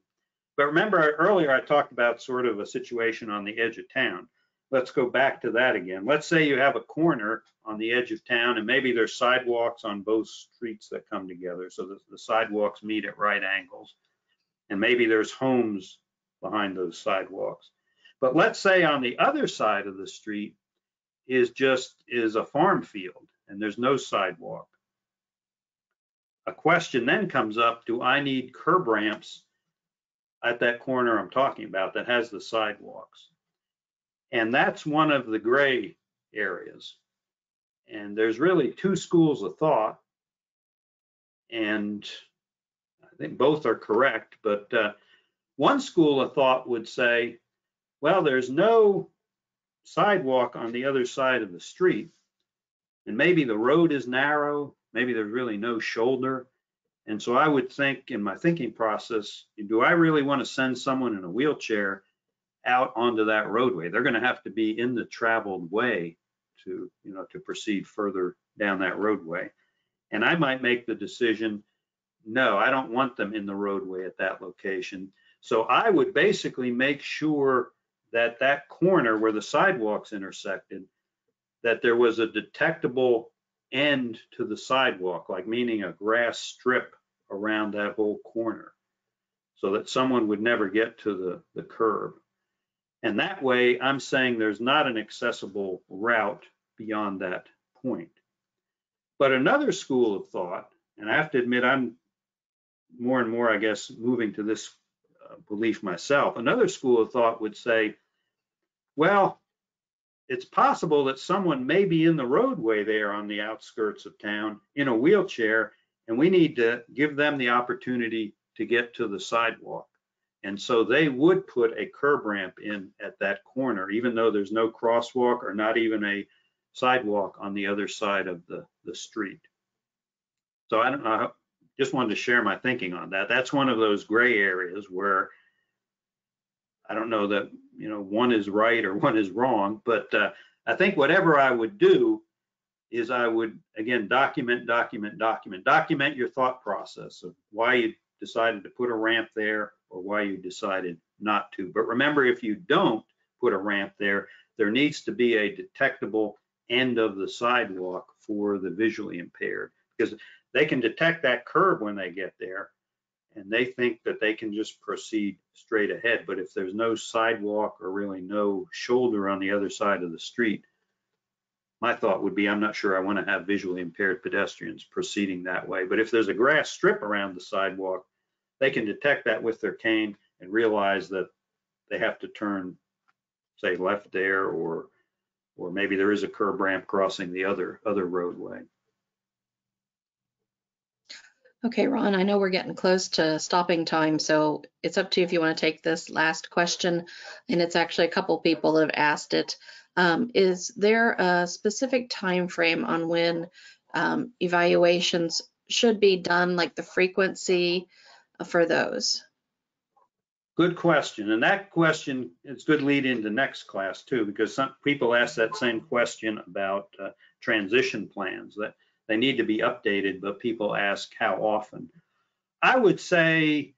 But remember earlier I talked about sort of a situation on the edge of town. Let's go back to that again. Let's say you have a corner on the edge of town and maybe there's sidewalks on both streets that come together. So the, the sidewalks meet at right angles. And maybe there's homes behind those sidewalks. But let's say on the other side of the street is just is a farm field and there's no sidewalk a question then comes up, do I need curb ramps at that corner I'm talking about that has the sidewalks? And that's one of the gray areas. And there's really two schools of thought. And I think both are correct, but uh, one school of thought would say, well, there's no sidewalk on the other side of the street. And maybe the road is narrow, maybe there's really no shoulder. And so I would think in my thinking process, do I really want to send someone in a wheelchair out onto that roadway? They're going to have to be in the traveled way to, you know, to proceed further down that roadway. And I might make the decision, no, I don't want them in the roadway at that location. So I would basically make sure that that corner where the sidewalks intersected, that there was a detectable end to the sidewalk, like meaning a grass strip around that whole corner so that someone would never get to the, the curb. And that way, I'm saying there's not an accessible route beyond that point. But another school of thought, and I have to admit, I'm more and more, I guess, moving to this Uh, belief myself. Another school of thought would say, well, it's possible that someone may be in the roadway there on the outskirts of town in a wheelchair, and we need to give them the opportunity to get to the sidewalk. And so they would put a curb ramp in at that corner, even though there's no crosswalk or not even a sidewalk on the other side of the, the street. So I don't know, just wanted to share my thinking on that. That's one of those gray areas where I don't know that, you know, one is right or one is wrong, but uh, I think whatever I would do is I would, again, document, document, document, document your thought process of why you decided to put a ramp there or why you decided not to. But remember, if you don't put a ramp there, there needs to be a detectable end of the sidewalk for the visually impaired because they can detect that curb when they get there and they think that they can just proceed straight ahead. But if there's no sidewalk or really no shoulder on the other side of the street, my thought would be I'm not sure I want to have visually impaired pedestrians proceeding that way. But if there's a grass strip around the sidewalk, they can detect that with their cane and realize that they have to turn, say, left there or or maybe there is a curb ramp crossing the other other roadway. Okay, Ron, I know we're getting close to stopping time, so it's up to you if you want to take this last question. And it's actually a couple people that have asked it. Um, is there a specific time frame on when um, evaluations should be done, like the frequency for those? Good question. And that question, is good lead into next class too, because some people ask that same question about uh, transition plans that they need to be updated, but people ask how often. I would say,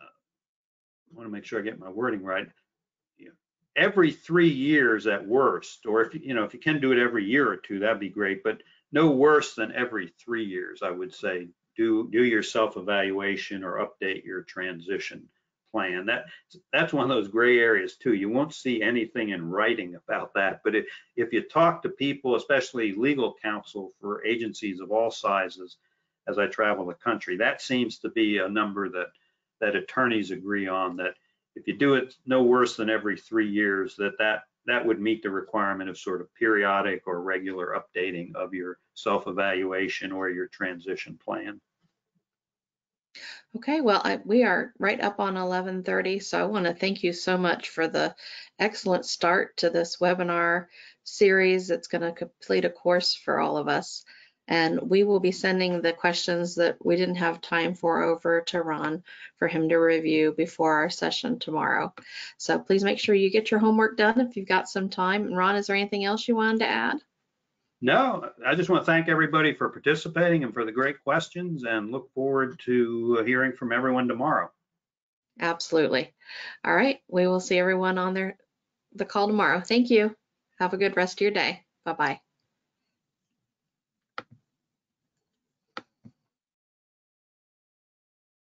uh, I want to make sure I get my wording right. Every three years at worst, or if you know if you can do it every year or two, that'd be great. But no worse than every three years, I would say. Do do your self evaluation or update your transition plan. That that's one of those gray areas too. You won't see anything in writing about that. But if, if you talk to people, especially legal counsel for agencies of all sizes, as I travel the country, that seems to be a number that that attorneys agree on. That if you do it no worse than every three years, that that that would meet the requirement of sort of periodic or regular updating of your self-evaluation or your transition plan. Okay, well, I, we are right up on 11:30, so I want to thank you so much for the excellent start to this webinar series. It's going to complete a course for all of us. And we will be sending the questions that we didn't have time for over to Ron for him to review before our session tomorrow. So please make sure you get your homework done if you've got some time. And Ron, is there anything else you wanted to add? No, I just want to thank everybody for participating and for the great questions and look forward to hearing from everyone tomorrow. Absolutely. All right. We will see everyone on their the call tomorrow. Thank you. Have a good rest of your day. Bye-bye.